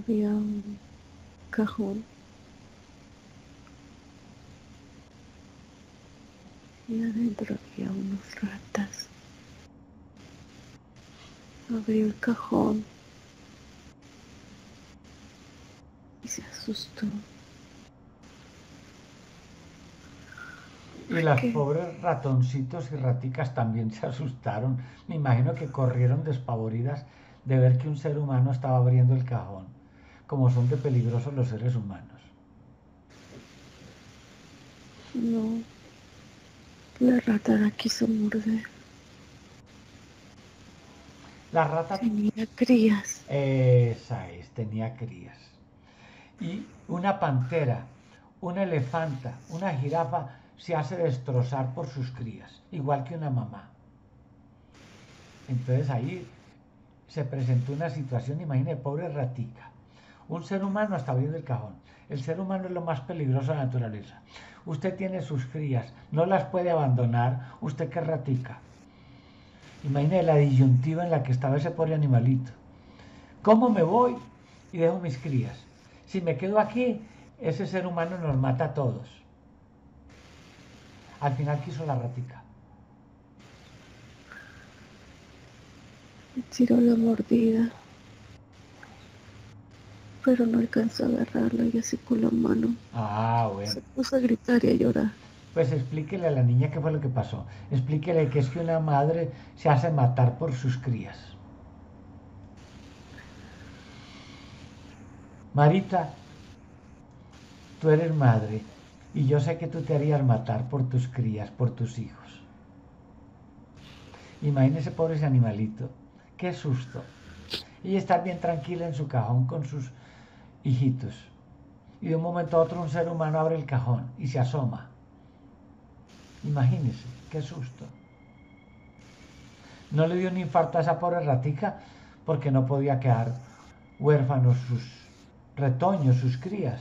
Había un cajón y adentro había unas ratas. Abrió el cajón y se asustó. Y las pobres ratoncitos y raticas también se asustaron. Me imagino que corrieron despavoridas de ver que un ser humano estaba abriendo el cajón como son de peligrosos los seres humanos. No, la rata la quiso morder. La rata tenía crías. Esa es, tenía crías. Y una pantera, una elefanta, una jirafa se hace destrozar por sus crías, igual que una mamá. Entonces ahí se presentó una situación, imagínese, pobre ratica. Un ser humano está abriendo el cajón. El ser humano es lo más peligroso de la naturaleza. Usted tiene sus crías, no las puede abandonar, usted que ratica. Imagine la disyuntiva en la que estaba ese pobre animalito. ¿Cómo me voy y dejo mis crías? Si me quedo aquí, ese ser humano nos mata a todos. Al final quiso la ratica. tiró la mordida, pero no alcanzó a agarrarla y así con la mano. Ah, bueno. Se puso a gritar y a llorar. Pues explíquele a la niña qué fue lo que pasó. Explíquele que es que una madre se hace matar por sus crías. Marita, tú eres madre y yo sé que tú te harías matar por tus crías, por tus hijos. Imagínese pobre ese animalito. Qué susto. Y estar bien tranquila en su cajón con sus hijitos. Y de un momento a otro un ser humano abre el cajón y se asoma. Imagínese, qué susto. No le dio un infarto a esa pobre ratica porque no podía quedar huérfanos sus retoños, sus crías.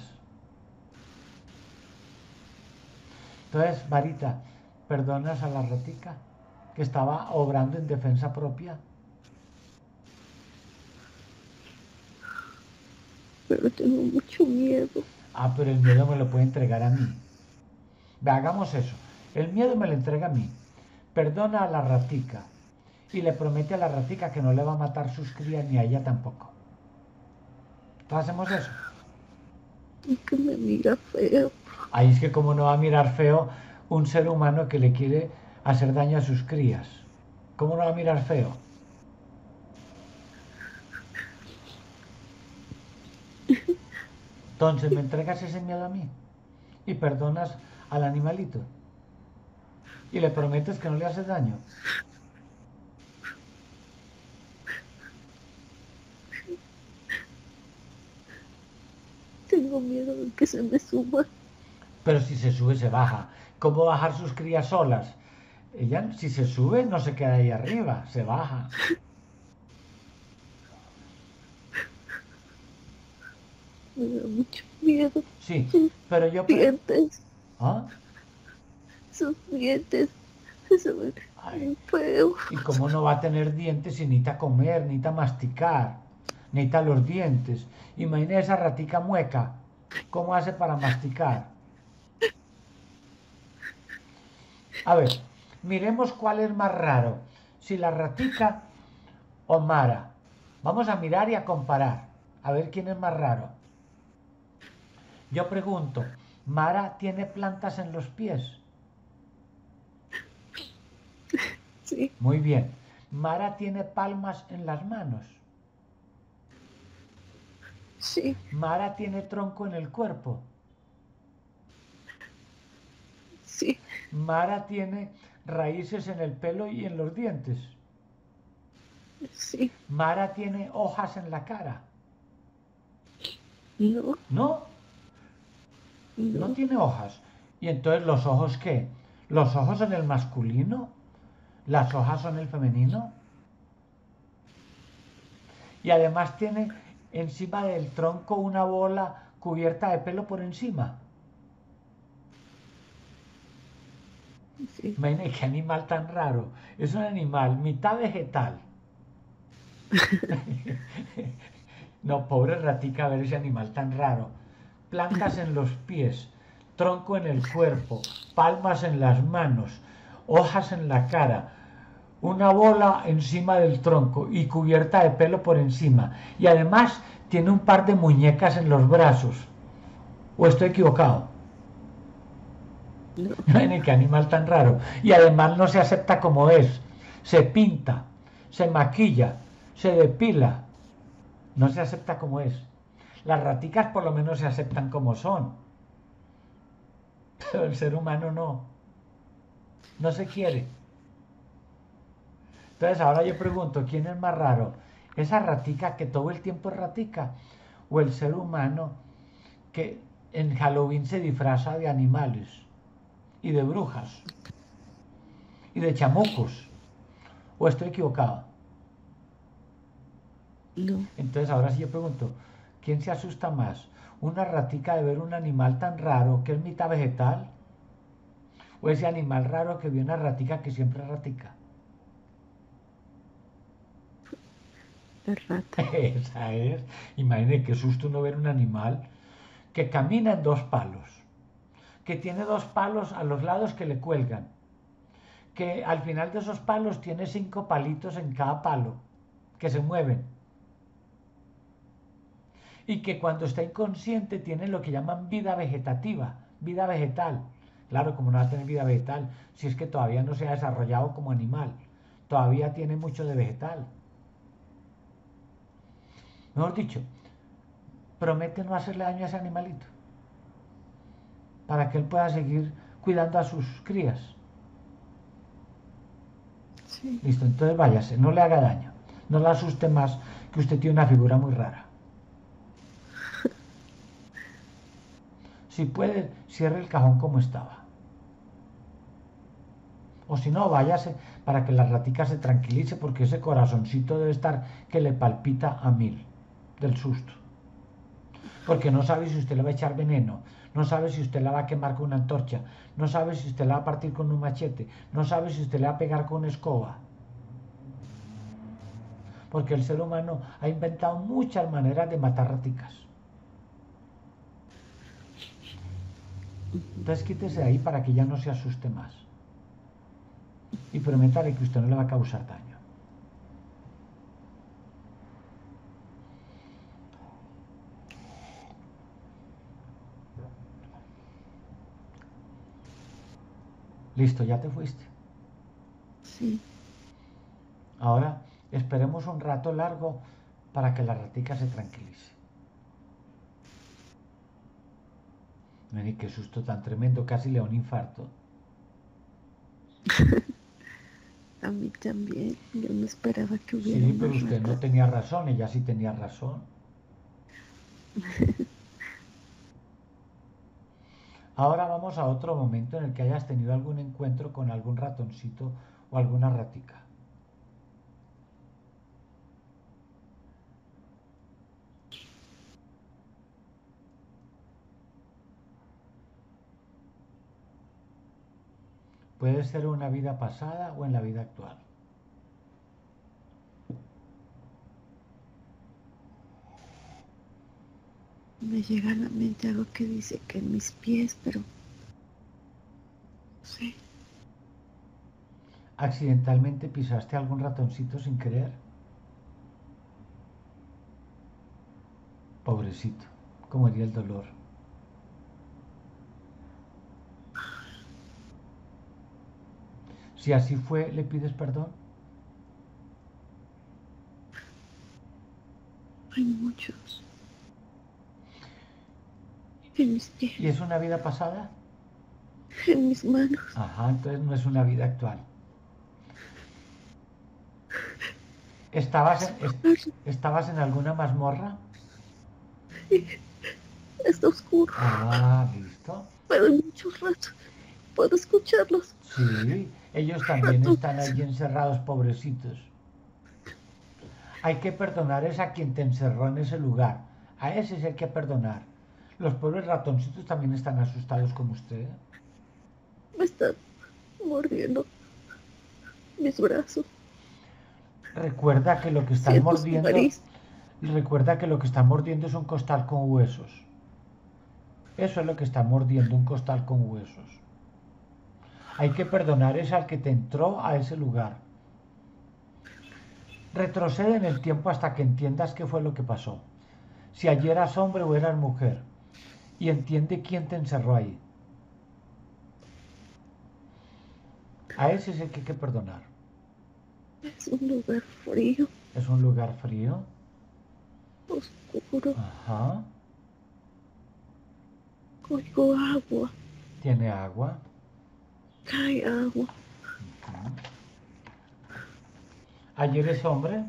Entonces, Marita, ¿perdonas a la ratica que estaba obrando en defensa propia? Pero tengo mucho miedo. Ah, pero el miedo me lo puede entregar a mí. Ve, hagamos eso. El miedo me lo entrega a mí. Perdona a la ratica y le promete a la ratica que no le va a matar sus crías ni a ella tampoco. ¿Entonces hacemos eso? Es que me mira feo. Ahí es que como no va a mirar feo un ser humano que le quiere hacer daño a sus crías. ¿Cómo no va a mirar feo? Entonces me entregas ese miedo a mí y perdonas al animalito y le prometes que no le haces daño. Tengo miedo de que se me suba. Pero si se sube, se baja. ¿Cómo bajar sus crías solas? Ella, si se sube, no se queda ahí arriba, se baja. Me da mucho miedo. Sí, pero yo... Dientes, ¿Ah? sus dientes. Se ven Ay. feo. ¿Y cómo no va a tener dientes si necesita comer, necesita masticar, necesita los dientes? Imagina esa ratica mueca, ¿cómo hace para masticar? A ver, miremos cuál es más raro, si la ratica o Mara. Vamos a mirar y a comparar, a ver quién es más raro. Yo pregunto, ¿Mara tiene plantas en los pies? Sí, Muy bien. Mara tiene palmas en las manos. sí, Mara tiene tronco en el cuerpo. sí, Mara tiene raíces en el pelo y en los dientes. sí. Mara tiene hojas en la cara. No, No, no tiene hojas. ¿Y entonces los ojos qué? ¿Los ojos son el masculino? ¿Las hojas son el femenino? Y además tiene encima del tronco una bola cubierta de pelo por encima. Sí, Imagínate qué animal tan raro. Es un animal mitad vegetal. [LAUGHS] [LAUGHS] no, pobre ratica, ver ese animal tan raro. Plantas en los pies, tronco en el cuerpo, palmas en las manos, hojas en la cara, una bola encima del tronco y cubierta de pelo por encima. Y además tiene un par de muñecas en los brazos. ¿O estoy equivocado? no. Qué animal tan raro. Y además no se acepta como es. Se pinta, se maquilla, se depila. No se acepta como es. Las raticas por lo menos se aceptan como son. Pero el ser humano no. No se quiere. Entonces ahora yo pregunto, ¿quién es más raro? ¿Esa ratica que todo el tiempo es ratica? ¿O el ser humano que en Halloween se disfraza de animales y de brujas y de chamucos. ¿O estoy equivocado? No. Entonces ahora sí yo pregunto, ¿quién se asusta más? ¿Una ratica de ver un animal tan raro que es mitad vegetal? ¿O ese animal raro que vio una ratica que siempre ratica? Rata. [LAUGHS] Esa es. Imagínate qué susto uno ver un animal que camina en dos palos, que tiene dos palos a los lados que le cuelgan, que al final de esos palos tiene cinco palitos en cada palo, que se mueven. Y que cuando está inconsciente tiene lo que llaman vida vegetativa, vida vegetal. Claro, como no va a tener vida vegetal, si es que todavía no se ha desarrollado como animal, todavía tiene mucho de vegetal. Mejor dicho, promete no hacerle daño a ese animalito para que él pueda seguir cuidando a sus crías. Sí. Listo, entonces váyase, no le haga daño, no le asuste más que usted tiene una figura muy rara. Si puede, cierre el cajón como estaba. O si no, váyase para que la ratica se tranquilice porque ese corazoncito debe estar que le palpita a mil del susto. Porque no sabe si usted le va a echar veneno, no sabe si usted la va a quemar con una antorcha, no sabe si usted la va a partir con un machete, no sabe si usted le va a pegar con una escoba. Porque el ser humano ha inventado muchas maneras de matar raticas. Entonces quítese de ahí para que ya no se asuste más. Y prométale que usted no le va a causar daño. Listo, ya te fuiste. Sí. Ahora esperemos un rato largo para que la ratica se tranquilice. Miren qué susto tan tremendo, casi le da un infarto. [LAUGHS] A mí también. Yo no esperaba que hubiera Sí, pero usted no tenía razón, ella sí tenía razón. [LAUGHS] Ahora vamos a otro momento en el que hayas tenido algún encuentro con algún ratoncito o alguna ratica. Puede ser una vida pasada o en la vida actual. Me llega a la mente algo que dice que en mis pies, pero... Sé. ¿Accidentalmente pisaste algún ratoncito sin querer? Pobrecito, ¿cómo haría el dolor? Si así fue, ¿le pides perdón? Hay muchos. En mis pies, ¿Y es una vida pasada? en mis manos. Ajá, entonces no es una vida actual. ¿Estabas en, es- ¿estabas en alguna mazmorra? Está oscuro, Ah, listo. pero en muchos ratos puedo escucharlos. Sí, ellos también están allí encerrados, pobrecitos. Hay que perdonar es a quien te encerró en ese lugar. A ese sí hay que perdonar. Los pobres ratoncitos también están asustados como usted. Me están mordiendo mis brazos. Recuerda que lo que están Siento mordiendo, recuerda que lo que están mordiendo es un costal con huesos. Eso es lo que está mordiendo, un costal con huesos. Hay que perdonar es al que te entró a ese lugar. Retrocede en el tiempo hasta que entiendas qué fue lo que pasó. Si ayer eras hombre o eras mujer. Y entiende quién te encerró ahí. A ese es el que hay que perdonar. Es un lugar frío, Es un lugar frío. oscuro. Ajá. Oigo agua, Tiene agua. Cae agua. Ayer es hombre.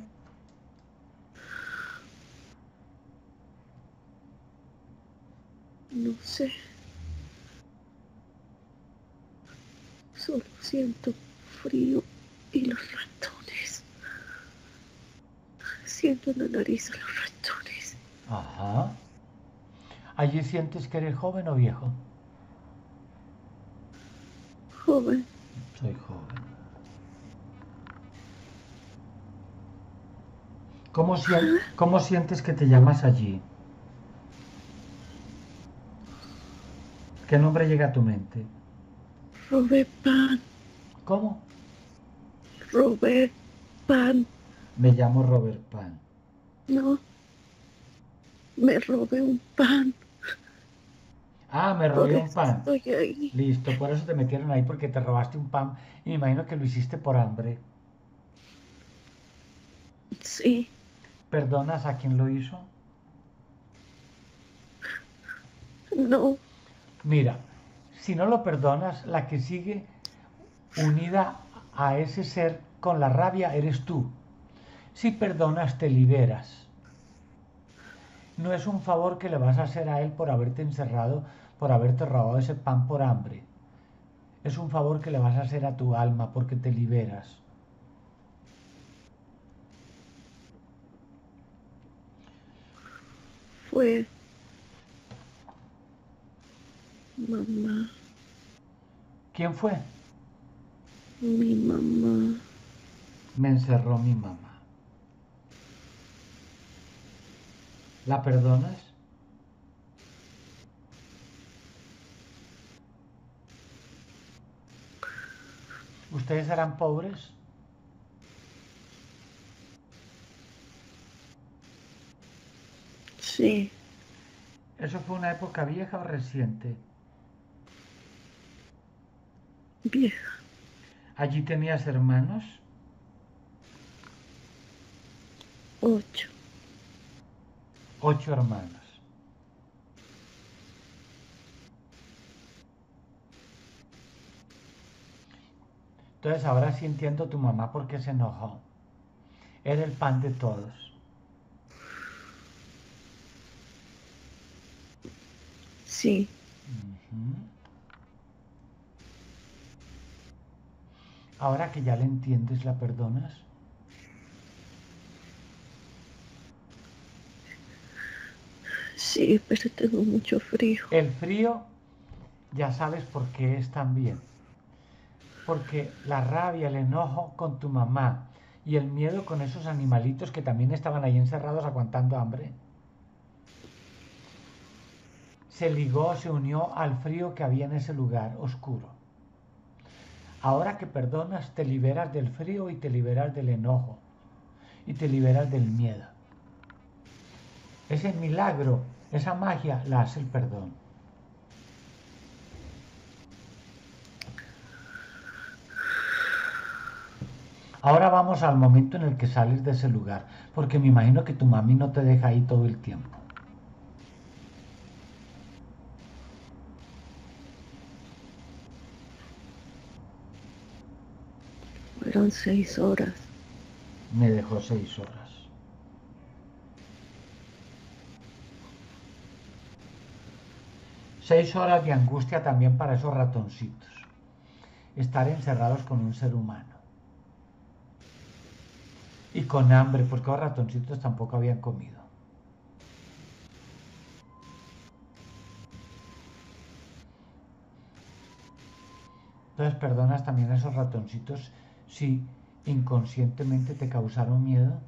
No sé. Solo siento frío y los ratones. Siento en la nariz a los ratones. Ajá. ¿Allí sientes que eres joven o viejo? Joven, Soy joven. ¿Cómo, cómo sientes que te llamas allí? ¿Qué nombre llega a tu mente? robé pan, ¿Cómo? robé pan. Me llamo Robert Pan. No. Me robé un pan. Ah, me robé un pan. Listo, por eso te metieron ahí porque te robaste un pan y me imagino que lo hiciste por hambre. Sí, ¿Perdonas a quien lo hizo? no. Mira, si no lo perdonas, la que sigue unida a ese ser con la rabia eres tú. Si perdonas, te liberas. No es un favor que le vas a hacer a él por haberte encerrado, por haberte robado ese pan por hambre. Es un favor que le vas a hacer a tu alma porque te liberas. Fue mamá, ¿Quién fue? mi mamá. Me encerró mi mamá. ¿La perdonas? ¿Ustedes eran pobres? Sí, ¿Eso fue una época vieja o reciente? vieja. ¿Allí tenías hermanos? Ocho. Ocho hermanos. Entonces ahora sí entiendo tu mamá por qué se enojó. Era el pan de todos. Sí. Ahora que ya le entiendes, ¿la perdonas? Sí, pero tengo mucho frío. El frío, ya sabes por qué es también. Porque la rabia, el enojo con tu mamá y el miedo con esos animalitos que también estaban ahí encerrados aguantando hambre, se ligó, se unió al frío que había en ese lugar oscuro. Ahora que perdonas, te liberas del frío y te liberas del enojo y te liberas del miedo. Ese milagro, esa magia la hace el perdón. Ahora vamos al momento en el que sales de ese lugar, porque me imagino que tu mami no te deja ahí todo el tiempo. Fueron seis horas. Me dejó seis horas. Seis horas de angustia también para esos ratoncitos. Estar encerrados con un ser humano. Y con hambre, porque los ratoncitos tampoco habían comido. Entonces perdonas también a esos ratoncitos si inconscientemente te causaron miedo.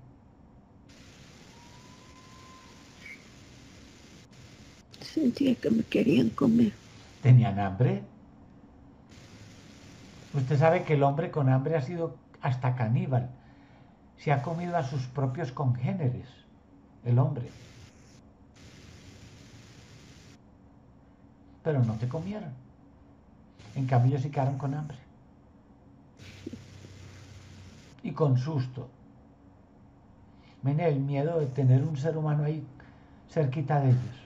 Sentía que me querían comer. ¿Tenían hambre? Usted sabe que el hombre con hambre ha sido hasta caníbal. Se ha comido a sus propios congéneres, el hombre. Pero no te comieron. En cambio, sí quedaron con hambre. Y con susto. Viene el miedo de tener un ser humano ahí cerquita de ellos,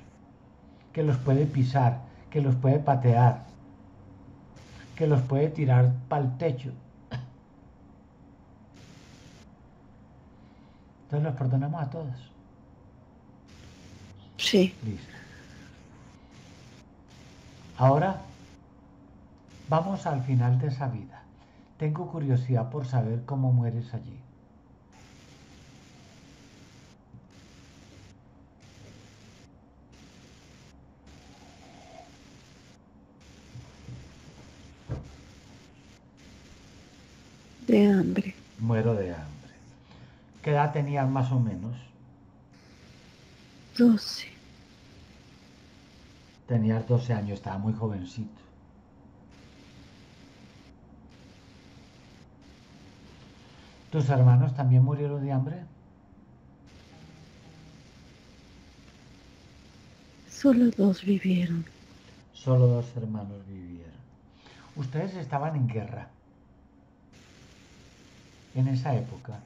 que los puede pisar, que los puede patear, que los puede tirar para el techo. Entonces los perdonamos a todos. Sí, Listo. Ahora vamos al final de esa vida. Tengo curiosidad por saber cómo mueres allí. De hambre. Muero de hambre. ¿Qué edad tenías más o menos? Doce. Tenías 12 años, estaba muy jovencito. ¿Tus hermanos también murieron de hambre? Solo dos vivieron. Solo dos hermanos vivieron. Ustedes estaban en guerra. En esa época.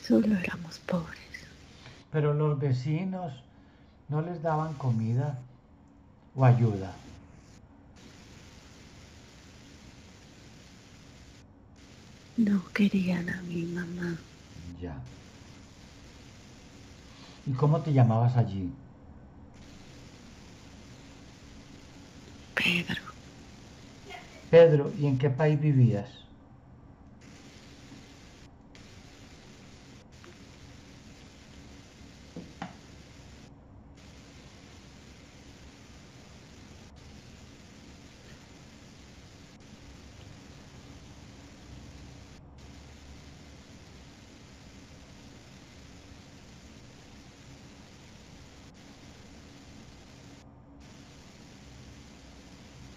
Solo éramos pobres. Pero los vecinos no les daban comida o ayuda. No querían a mi mamá. Ya. ¿Y cómo te llamabas allí? Pedro. Pedro, ¿y en qué país vivías?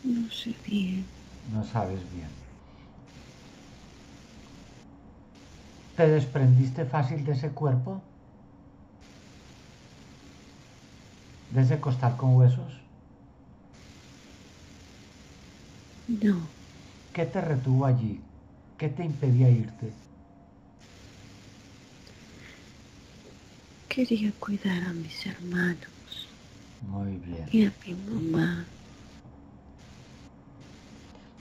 No sé bien. No sabes bien. ¿Te desprendiste fácil de ese cuerpo? ¿De ese costal con huesos? No. ¿Qué te retuvo allí? ¿Qué te impedía irte? Quería cuidar a mis hermanos Muy bien. y a mi mamá.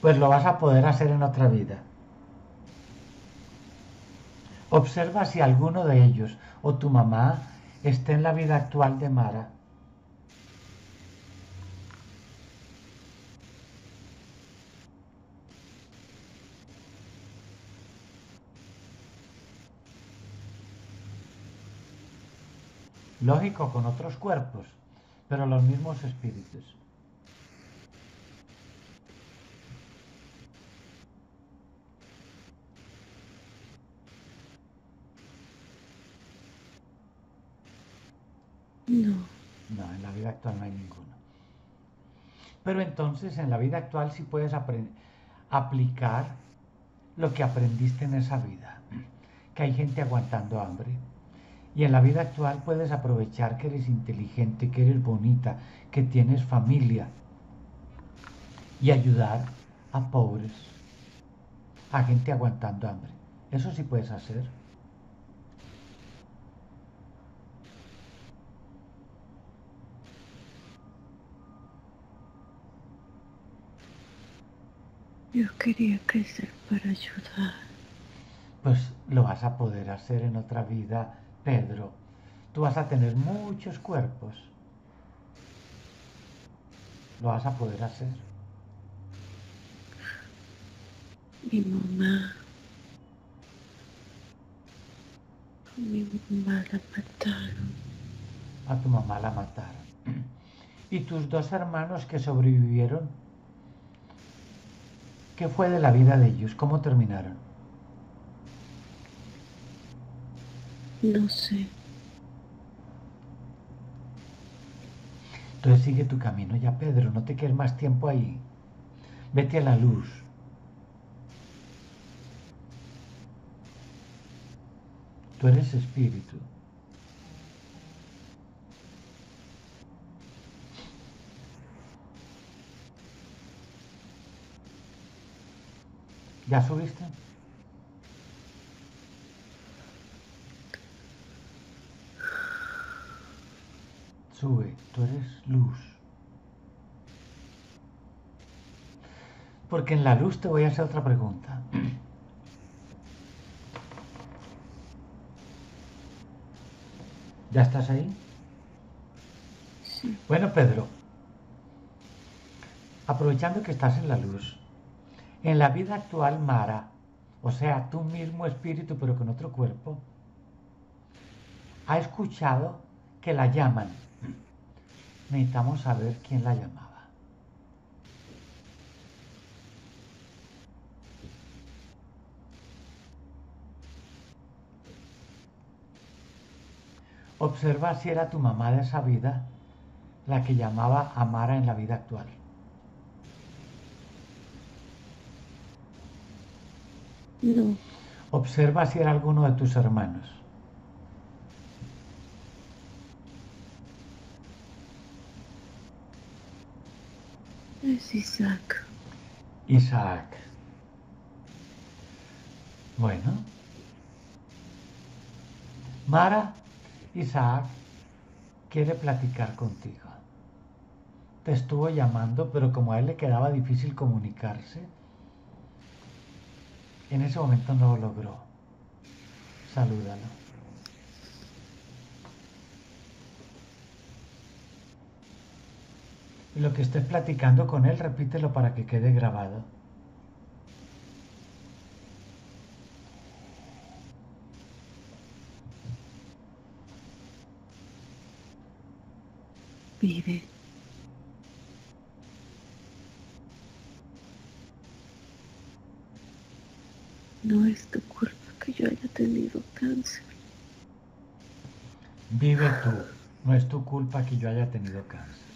Pues lo vas a poder hacer en otra vida. Observa si alguno de ellos o tu mamá está en la vida actual de Mara. Lógico, con otros cuerpos, pero los mismos espíritus. No. No, en la actual no hay ninguno. Pero entonces en la vida actual sí puedes aplicar lo que aprendiste en esa vida, que hay gente aguantando hambre. Y en la vida actual puedes aprovechar que eres inteligente, que eres bonita, que tienes familia y ayudar a pobres, a gente aguantando hambre. Eso sí puedes hacer. Yo quería crecer para ayudar. pues lo vas a poder hacer en otra vida, Pedro. Tú vas a tener muchos cuerpos. Lo vas a poder hacer. Mi mamá. Mi mamá la mataron. A tu mamá la mataron. [CLEARS THROAT] ¿Y tus dos hermanos que sobrevivieron? ¿Qué fue de la vida de ellos? ¿Cómo terminaron? No sé. Entonces sigue tu camino ya, Pedro. No te quedes más tiempo ahí. Vete a la luz. Tú eres espíritu. ¿Ya subiste? Sube, tú eres luz. Porque en la luz te voy a hacer otra pregunta. ¿Ya estás ahí? Sí. Bueno, Pedro, aprovechando que estás en la luz, en la vida actual, Mara, o sea, tú mismo espíritu pero con otro cuerpo, ha escuchado que la llaman. Necesitamos saber quién la llamaba. Observa si era tu mamá de esa vida la que llamaba a Mara en la vida actual. No, Observa si era alguno de tus hermanos. es Isaac. Isaac. Bueno. Mara, Isaac quiere platicar contigo. Te estuvo llamando, pero como a él le quedaba difícil comunicarse, en ese momento no lo logró. Salúdalo. Y lo que estés platicando con él, repítelo para que quede grabado. Vive. No es tu culpa que yo haya tenido cáncer. Vive tú. No es tu culpa que yo haya tenido cáncer.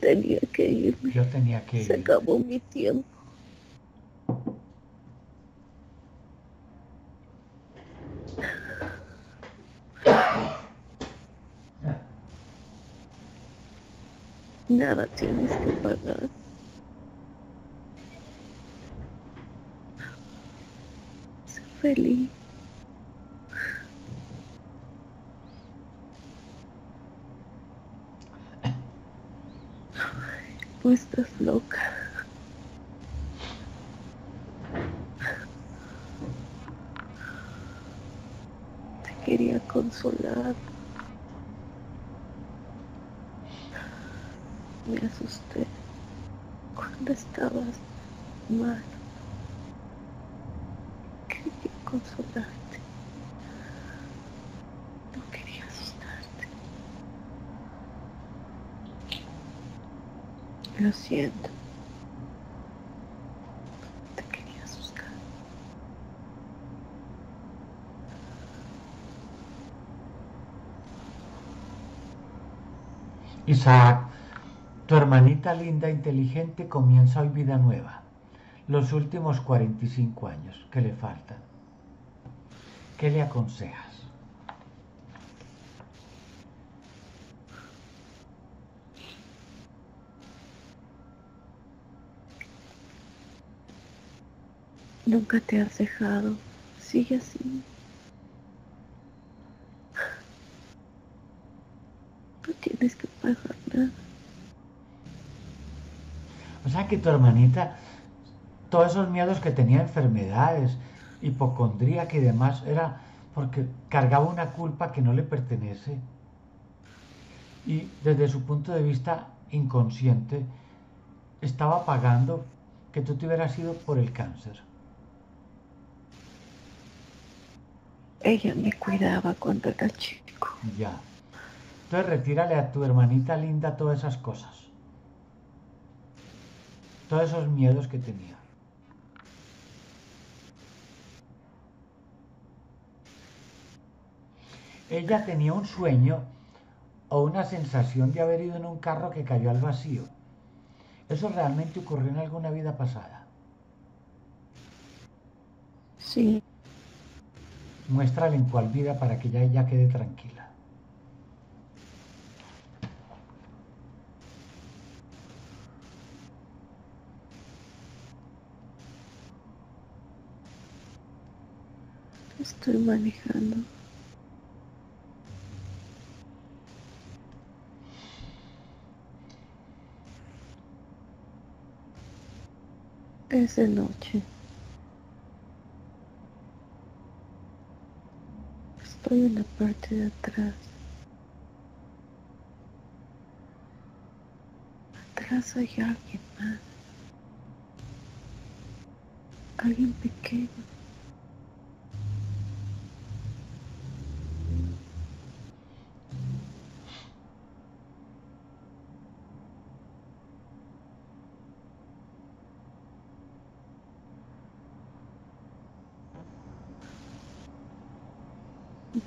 Tenía que irme. Yo tenía que Se ir. acabó mi tiempo. Nada tienes que pagar. Sé feliz. No estás loca. Te quería consolar. Me asusté cuando estabas mal. Quería consolarte. No quería asustarte. Lo siento. Te quería asustar. Isaac, tu hermanita linda, inteligente, comienza hoy vida nueva. Los últimos 45 años que le faltan. ¿Qué le aconsejas? Nunca te has dejado. Sigue así. No tienes que pagar nada. Que tu hermanita, todos esos miedos que tenía, enfermedades, hipocondríaca y demás, era porque cargaba una culpa que no le pertenece. Y desde su punto de vista inconsciente, estaba pagando que tú te hubieras ido por el cáncer. Ella me cuidaba cuando era chico. Ya. Entonces retírale a tu hermanita linda todas esas cosas. Todos esos miedos que tenía. Ella tenía un sueño o una sensación de haber ido en un carro que cayó al vacío. ¿Eso realmente ocurrió en alguna vida pasada? Sí, Muéstrale en cuál vida para que ya ella quede tranquila. Estoy manejando. Es de noche. Estoy en la parte de atrás. Atrás hay alguien más. Alguien pequeño.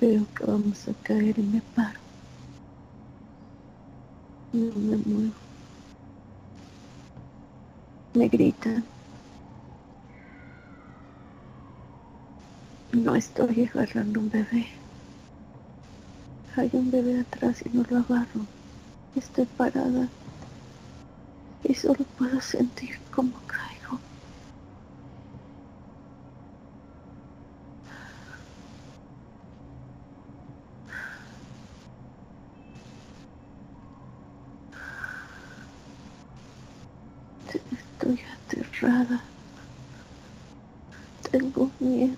Veo que vamos a caer y me paro. No me muevo. Me gritan. No estoy agarrando un bebé. Hay un bebé atrás y no lo agarro. Estoy parada y solo puedo sentir cómo caigo. Estoy aterrada. Tengo miedo.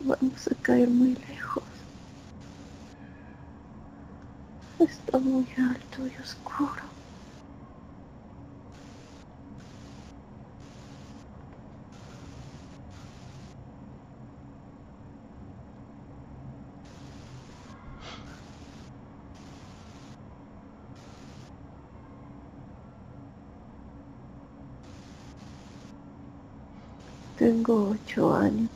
Vamos a caer muy lejos. Está muy alto y oscuro. Tengo ocho años.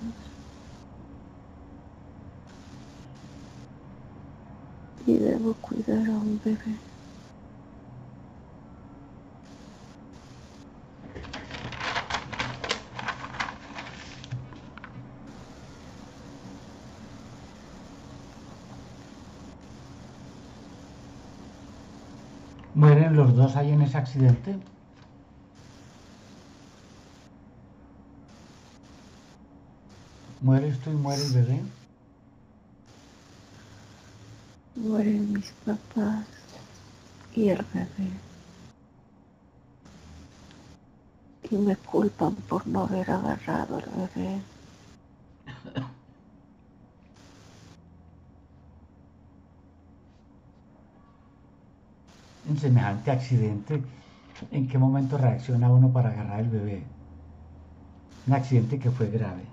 Y debo cuidar a un bebé. ¿Mueren los dos ahí en ese accidente? ¿Mueres tú y muere el bebé? Mueren mis papás y el bebé. Y me culpan por no haber agarrado al bebé. [LAUGHS] En semejante accidente, ¿en qué momento reacciona uno para agarrar el bebé? Un accidente que fue grave.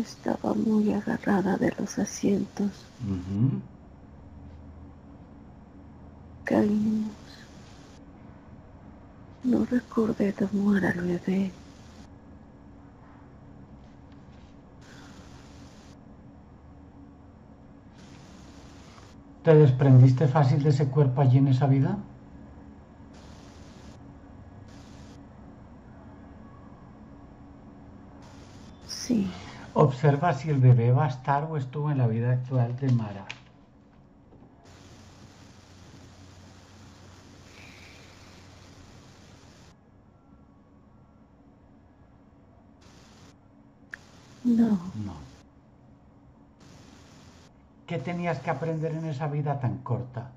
Estaba muy agarrada de los asientos. Ujú. Caímos. No recordé tomar al bebé. ¿Te desprendiste fácil de ese cuerpo allí en esa vida? Sí, Observa si el bebé va a estar o estuvo en la vida actual de Mara. no. No. ¿Qué tenías que aprender en esa vida tan corta?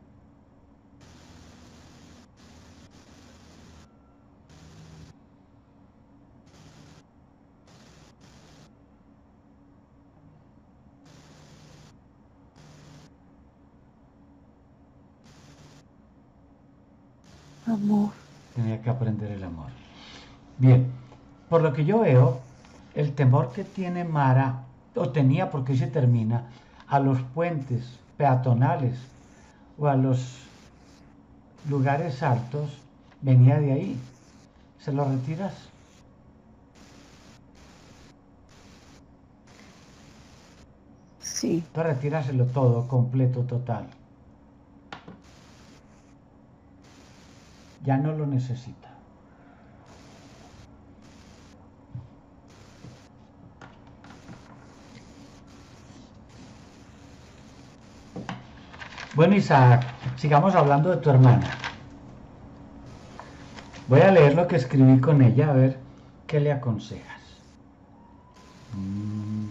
Amor. Tenía que aprender el amor. Bien, por lo que yo veo, el temor que tiene Mara, o tenía porque se termina, a los puentes peatonales o a los lugares altos, venía de ahí. ¿Se lo retiras? Sí, Tú retíraselo todo, completo, total. Ya no lo necesita. Bueno, Isaac, sigamos hablando de tu hermana. Voy a leer lo que escribí con ella, a ver qué le aconsejas. Mm.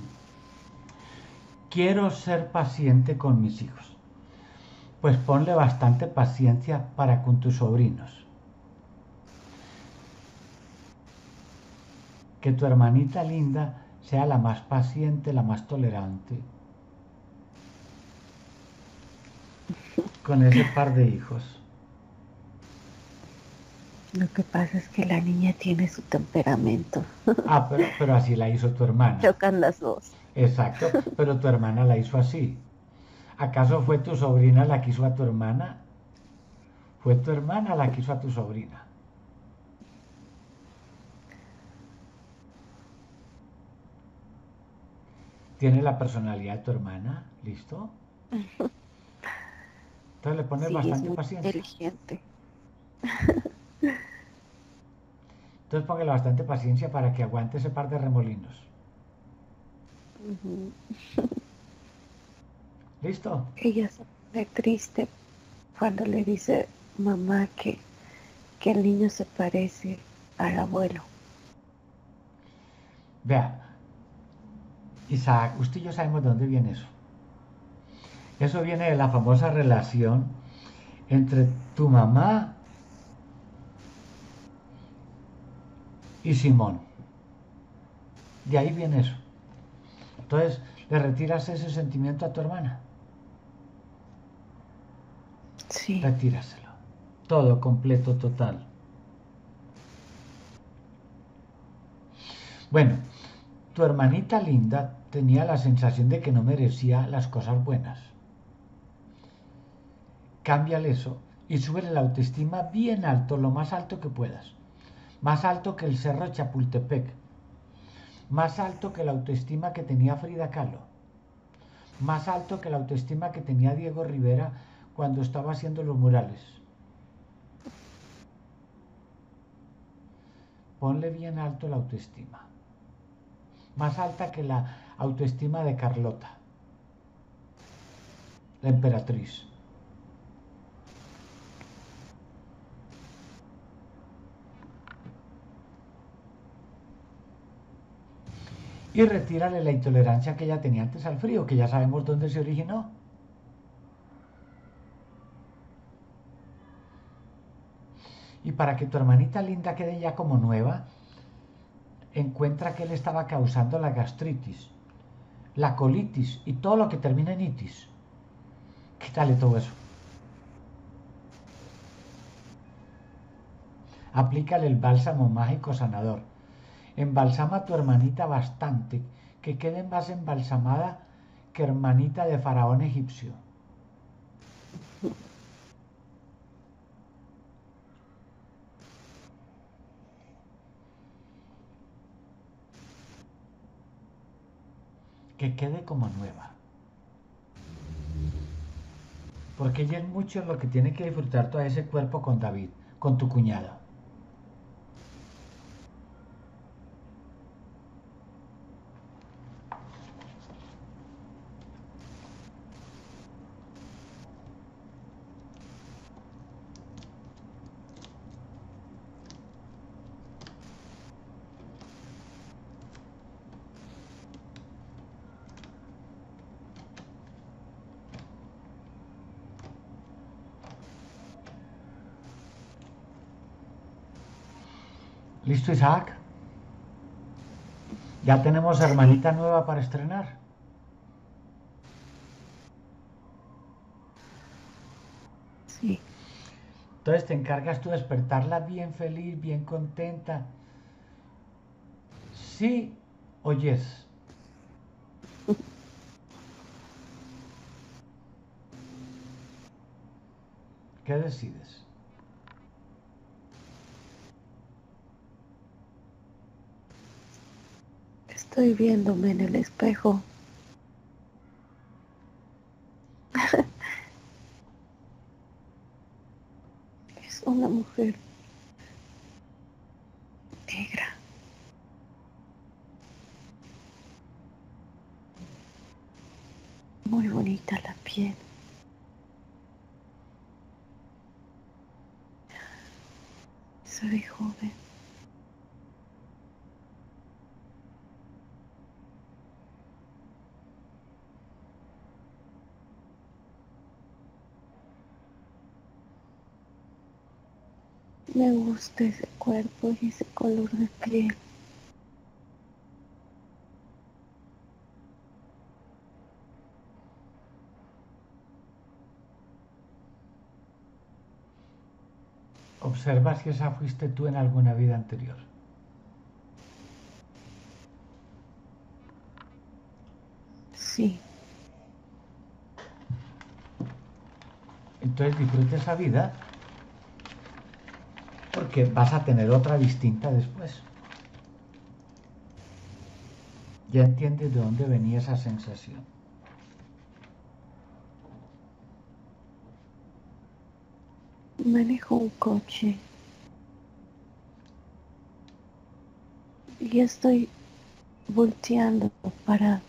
Quiero ser paciente con mis hijos. Pues ponle bastante paciencia para con tus sobrinos. que tu hermanita linda sea la más paciente, la más tolerante con ese par de hijos. Lo que pasa es que la niña tiene su temperamento. Ah, pero, pero así la hizo tu hermana. Chocan las dos. Exacto, pero tu hermana la hizo así. ¿Acaso fue tu sobrina la que hizo a tu hermana? Fue tu hermana la que hizo a tu sobrina. Tiene la personalidad de tu hermana, ¿listo? [LAUGHS] Entonces le pones Sí, bastante paciencia. inteligente. Entonces póngale bastante paciencia para que aguante ese par de remolinos. ¿Listo? Ella se pone triste cuando le dice mamá que, que el niño se parece al abuelo. Vea, Isaac, usted y yo sabemos de dónde viene eso. Eso viene de la famosa relación entre tu mamá y Simón. De ahí viene eso. Entonces, le retiras ese sentimiento a tu hermana. Sí, Retíraselo. Todo completo, total. Bueno, tu hermanita linda tenía la sensación de que no merecía las cosas buenas. Cámbiale eso y sube la autoestima bien alto, lo más alto que puedas. Más alto que el cerro Chapultepec. Más alto que la autoestima que tenía Frida Kahlo. Más alto que la autoestima que tenía Diego Rivera cuando estaba haciendo los murales. Ponle bien alto la autoestima. Más alta que la autoestima de Carlota, la emperatriz. Y retírale la intolerancia que ella tenía antes al frío, que ya sabemos dónde se originó. Y para que tu hermanita linda quede ya como nueva, encuentra que le estaba causando la gastritis, la colitis y todo lo que termina en itis. Quítale todo eso. Aplícale el bálsamo mágico sanador. Embalsama a tu hermanita bastante, que quede más embalsamada que hermanita de faraón egipcio. que quede como nueva. Porque ella es mucho lo que tiene que disfrutar todo ese cuerpo con David, con tu cuñada. ¿Listo, Isaac? Ya tenemos hermanita nueva para estrenar. sí, Entonces te encargas tú de despertarla bien feliz, bien contenta. Sí o yes. [LAUGHS] ¿Qué decides? Estoy viéndome en el espejo. [LAUGHS] es una mujer negra. Muy bonita la piel. Me gusta ese cuerpo y ese color de piel. Observa si esa fuiste tú en alguna vida anterior. Sí. Entonces disfruta esa vida porque vas a tener otra distinta después. Ya entiendes de dónde venía esa sensación. Manejo un coche y estoy volteando para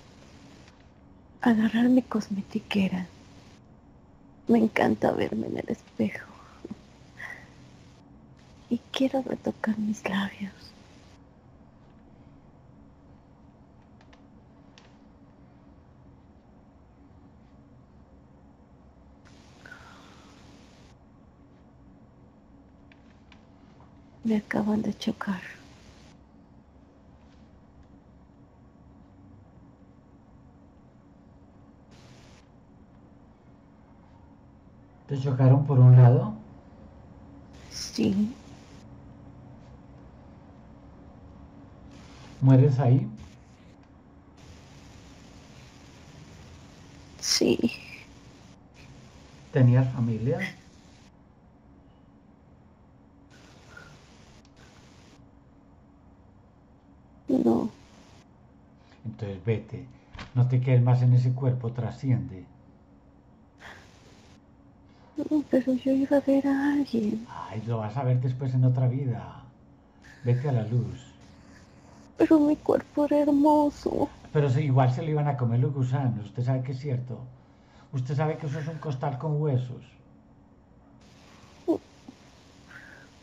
agarrar mi cosmetiquera. Me encanta verme en el espejo. Y quiero retocar mis labios. Me acaban de chocar. ¿Te chocaron por un lado? Sí, ¿Mueres ahí? sí, ¿Tenías familia? no, Entonces vete. No te quedes más en ese cuerpo, trasciende. no, pero yo iba a ver a alguien. Ay, lo vas a ver después en otra vida. Vete a la luz. Pero mi cuerpo era hermoso. Pero si igual se lo iban a comer los gusanos. Usted sabe que es cierto. Usted sabe que eso es un costal con huesos.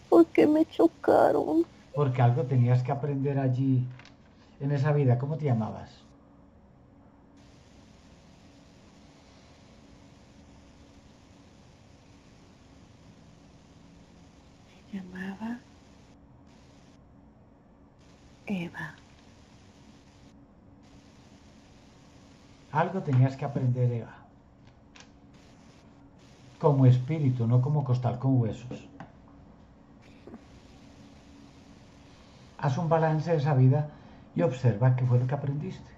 ¿Por qué me chocaron? Porque algo tenías que aprender allí, en esa vida. ¿Cómo te llamabas? Se llamaba Eva. Algo tenías que aprender, Eva. Como espíritu, no como costal con huesos. Haz un balance de esa vida y observa qué fue lo que aprendiste.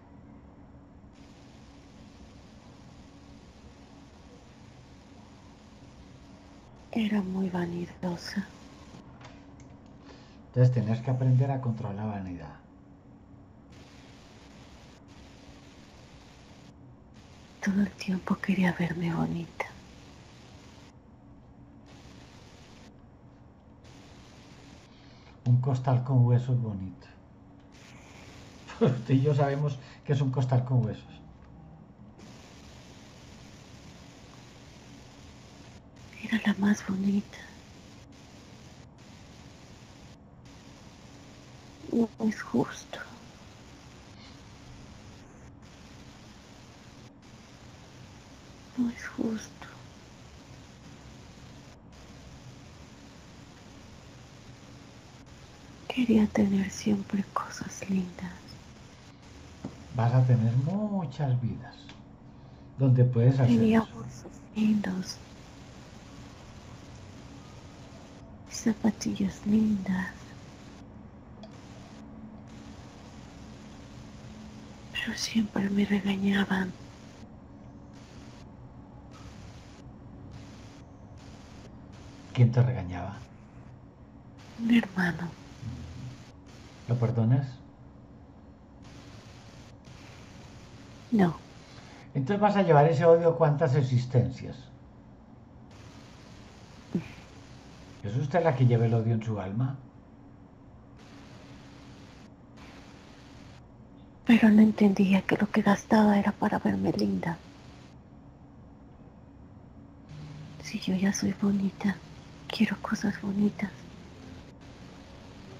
Era muy vanidosa. Entonces tenías que aprender a controlar la vanidad. Todo el tiempo quería verme bonita. Un costal con huesos bonito. [LAUGHS] Usted y yo sabemos que es un costal con huesos. Era la más bonita. No es justo. No es justo. Quería tener siempre cosas lindas. Vas a tener muchas vidas donde puedes hacer Tenía eso. bolsos lindos. Zapatillas lindas. Pero siempre me regañaban. ¿Quién te regañaba? Mi hermano. ¿Lo perdonas? No. Entonces vas a llevar ese odio cuántas existencias. ¿Es usted la que lleva el odio en su alma? Pero no entendía que lo que gastaba era para verme linda. Si yo ya soy bonita, quiero cosas bonitas.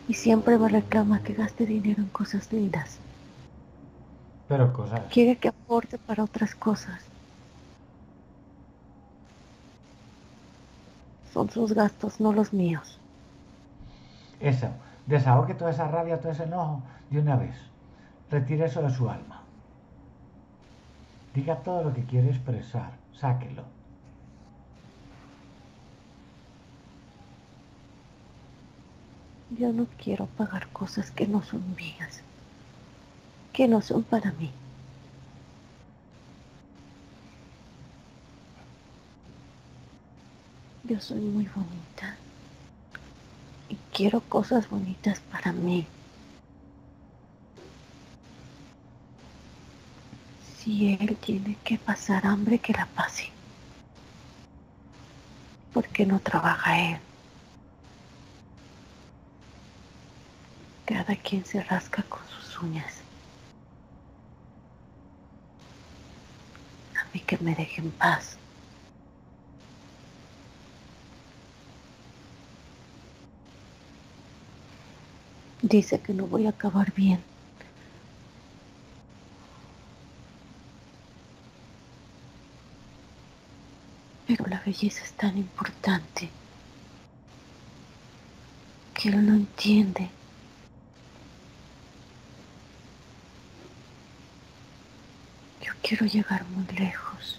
Y siempre me reclama que gaste dinero en cosas lindas. Pero cosas. Quiere que aporte para otras cosas. Son sus gastos, no los míos. Eso. Desahogue toda esa rabia, todo ese enojo de una vez. Retire eso de su alma. Diga todo lo que quiere expresar. Sáquelo. Yo no quiero pagar cosas que no son mías, que no son para mí. Yo soy muy bonita y quiero cosas bonitas para mí. Si él tiene que pasar hambre, que la pase. ¿Por qué no trabaja él? Cada quien se rasca con sus uñas. A mí que me deje en paz. Dice que no voy a acabar bien. Pero la belleza es tan importante que él no entiende. Yo quiero llegar muy lejos.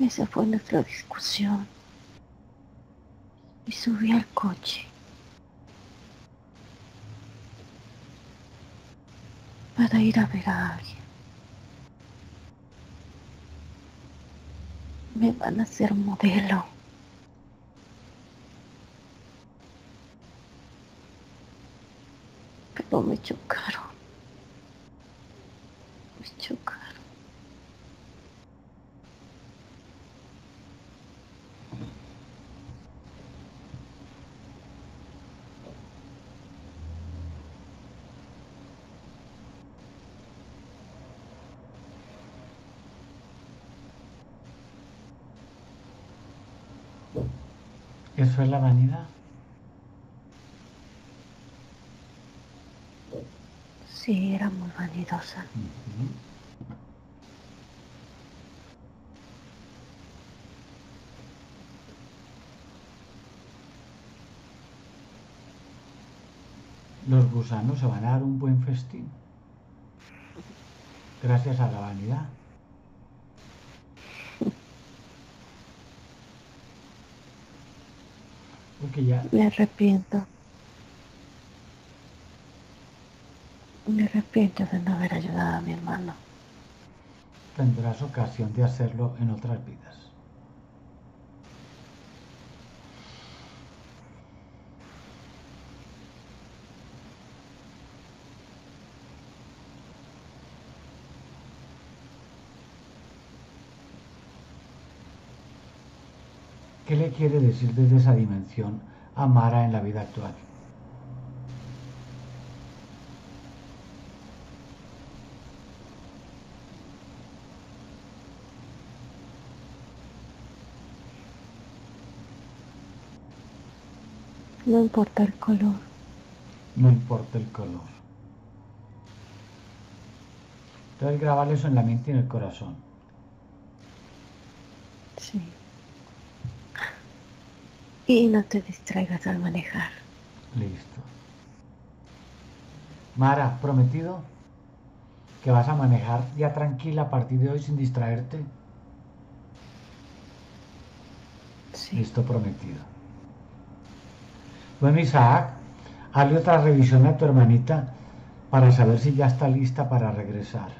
Esa fue nuestra discusión. Y subí al coche. Para ir a ver a alguien. Me van a hacer modelo. Pero me chocaron. Me chocaron. ¿Eso es la vanidad? Sí, era muy vanidosa. Los gusanos se van a dar un buen festín. Gracias a la vanidad. Ya Me arrepiento. Me arrepiento de no haber ayudado a mi hermano. tendrás ocasión de hacerlo en otras vidas. ¿Qué le quiere decir desde esa dimensión a Mara en la vida actual? No importa el color. No importa el color. Entonces grabar eso en la mente y en el corazón. Sí. Y no te distraigas al manejar. Listo. Mara, prometido que vas a manejar ya tranquila a partir de hoy sin distraerte. Sí. Listo, prometido. Bueno, Isaac, hazle otra revisión a tu hermanita para saber si ya está lista para regresar.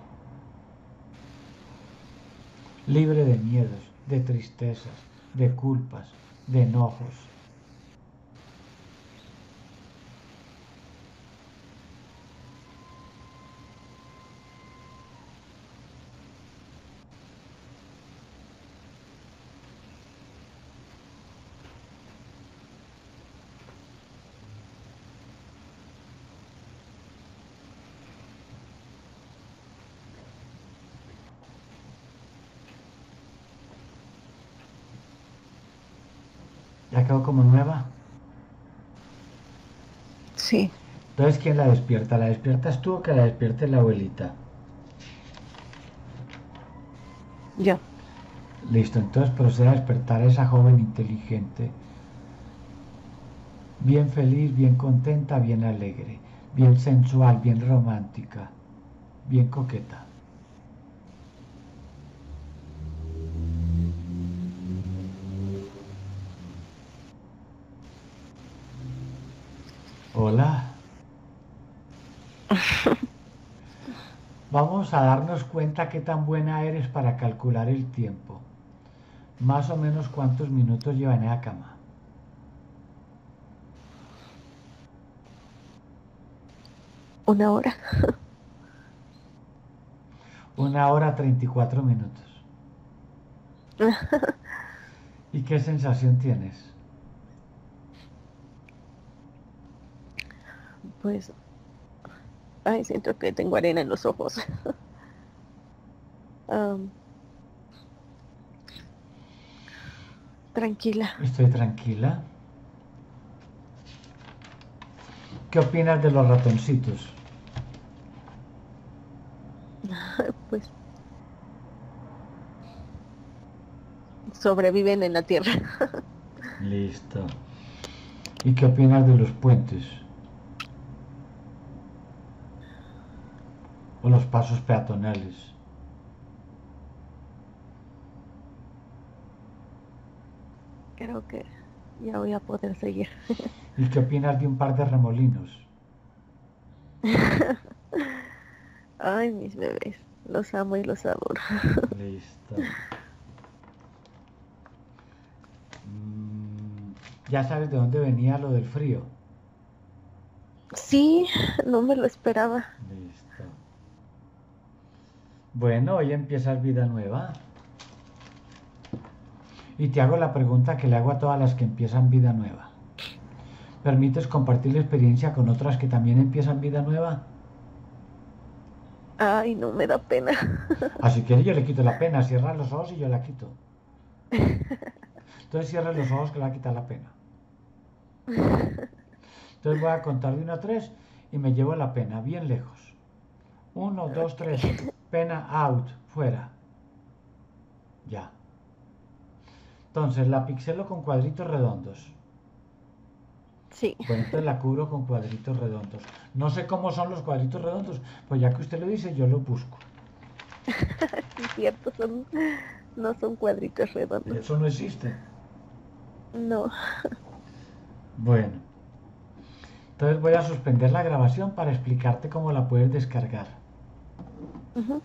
Libre de miedos, de tristezas, de culpas, de enojos. sabes quién la despierta. ¿La despiertas tú o que la despierte la abuelita? Yo. Listo, entonces procede a despertar a esa joven inteligente. Bien feliz, bien contenta, bien alegre, bien sensual, bien romántica, bien coqueta. Hola. Vamos a darnos cuenta qué tan buena eres para calcular el tiempo. Más o menos cuántos minutos llevan en la cama. Una hora. [LAUGHS] Una hora 34 minutos. [LAUGHS] ¿Y qué sensación tienes? Pues, ay, siento que tengo arena en los ojos. Tranquila. Estoy tranquila. ¿Qué opinas de los ratoncitos? [LAUGHS] Pues sobreviven en la tierra. [LAUGHS] Listo. ¿Y qué opinas de los puentes? O los pasos peatonales. Creo que ya voy a poder seguir. [LAUGHS] ¿Y qué opinas de un par de remolinos? [LAUGHS] Ay, mis bebés. Los amo y los adoro. [LAUGHS] Listo. Mm, ¿Ya sabes de dónde venía lo del frío? Sí, no me lo esperaba. Listo. Bueno, hoy empiezas vida nueva. Y te hago la pregunta que le hago a todas las que empiezan vida nueva. ¿Permites compartir la experiencia con otras que también empiezan vida nueva? Ay, no me da pena. [LAUGHS] Así que yo le quito la pena, cierra los ojos y yo la quito. Entonces cierra los ojos que le va a quitar la pena. Entonces voy a contar de 1 a 3 y me llevo la pena bien lejos. 1, 2, 3. Pena out, fuera. Ya. Entonces la pixelo con cuadritos redondos. Sí. Bueno, entonces la cubro con cuadritos redondos. No sé cómo son los cuadritos redondos, pues ya que usted lo dice, yo lo busco. [LAUGHS] Sí, cierto, son, no son cuadritos redondos. Eso no existe. No. Bueno. Entonces voy a suspender la grabación para explicarte cómo la puedes descargar. Ujú.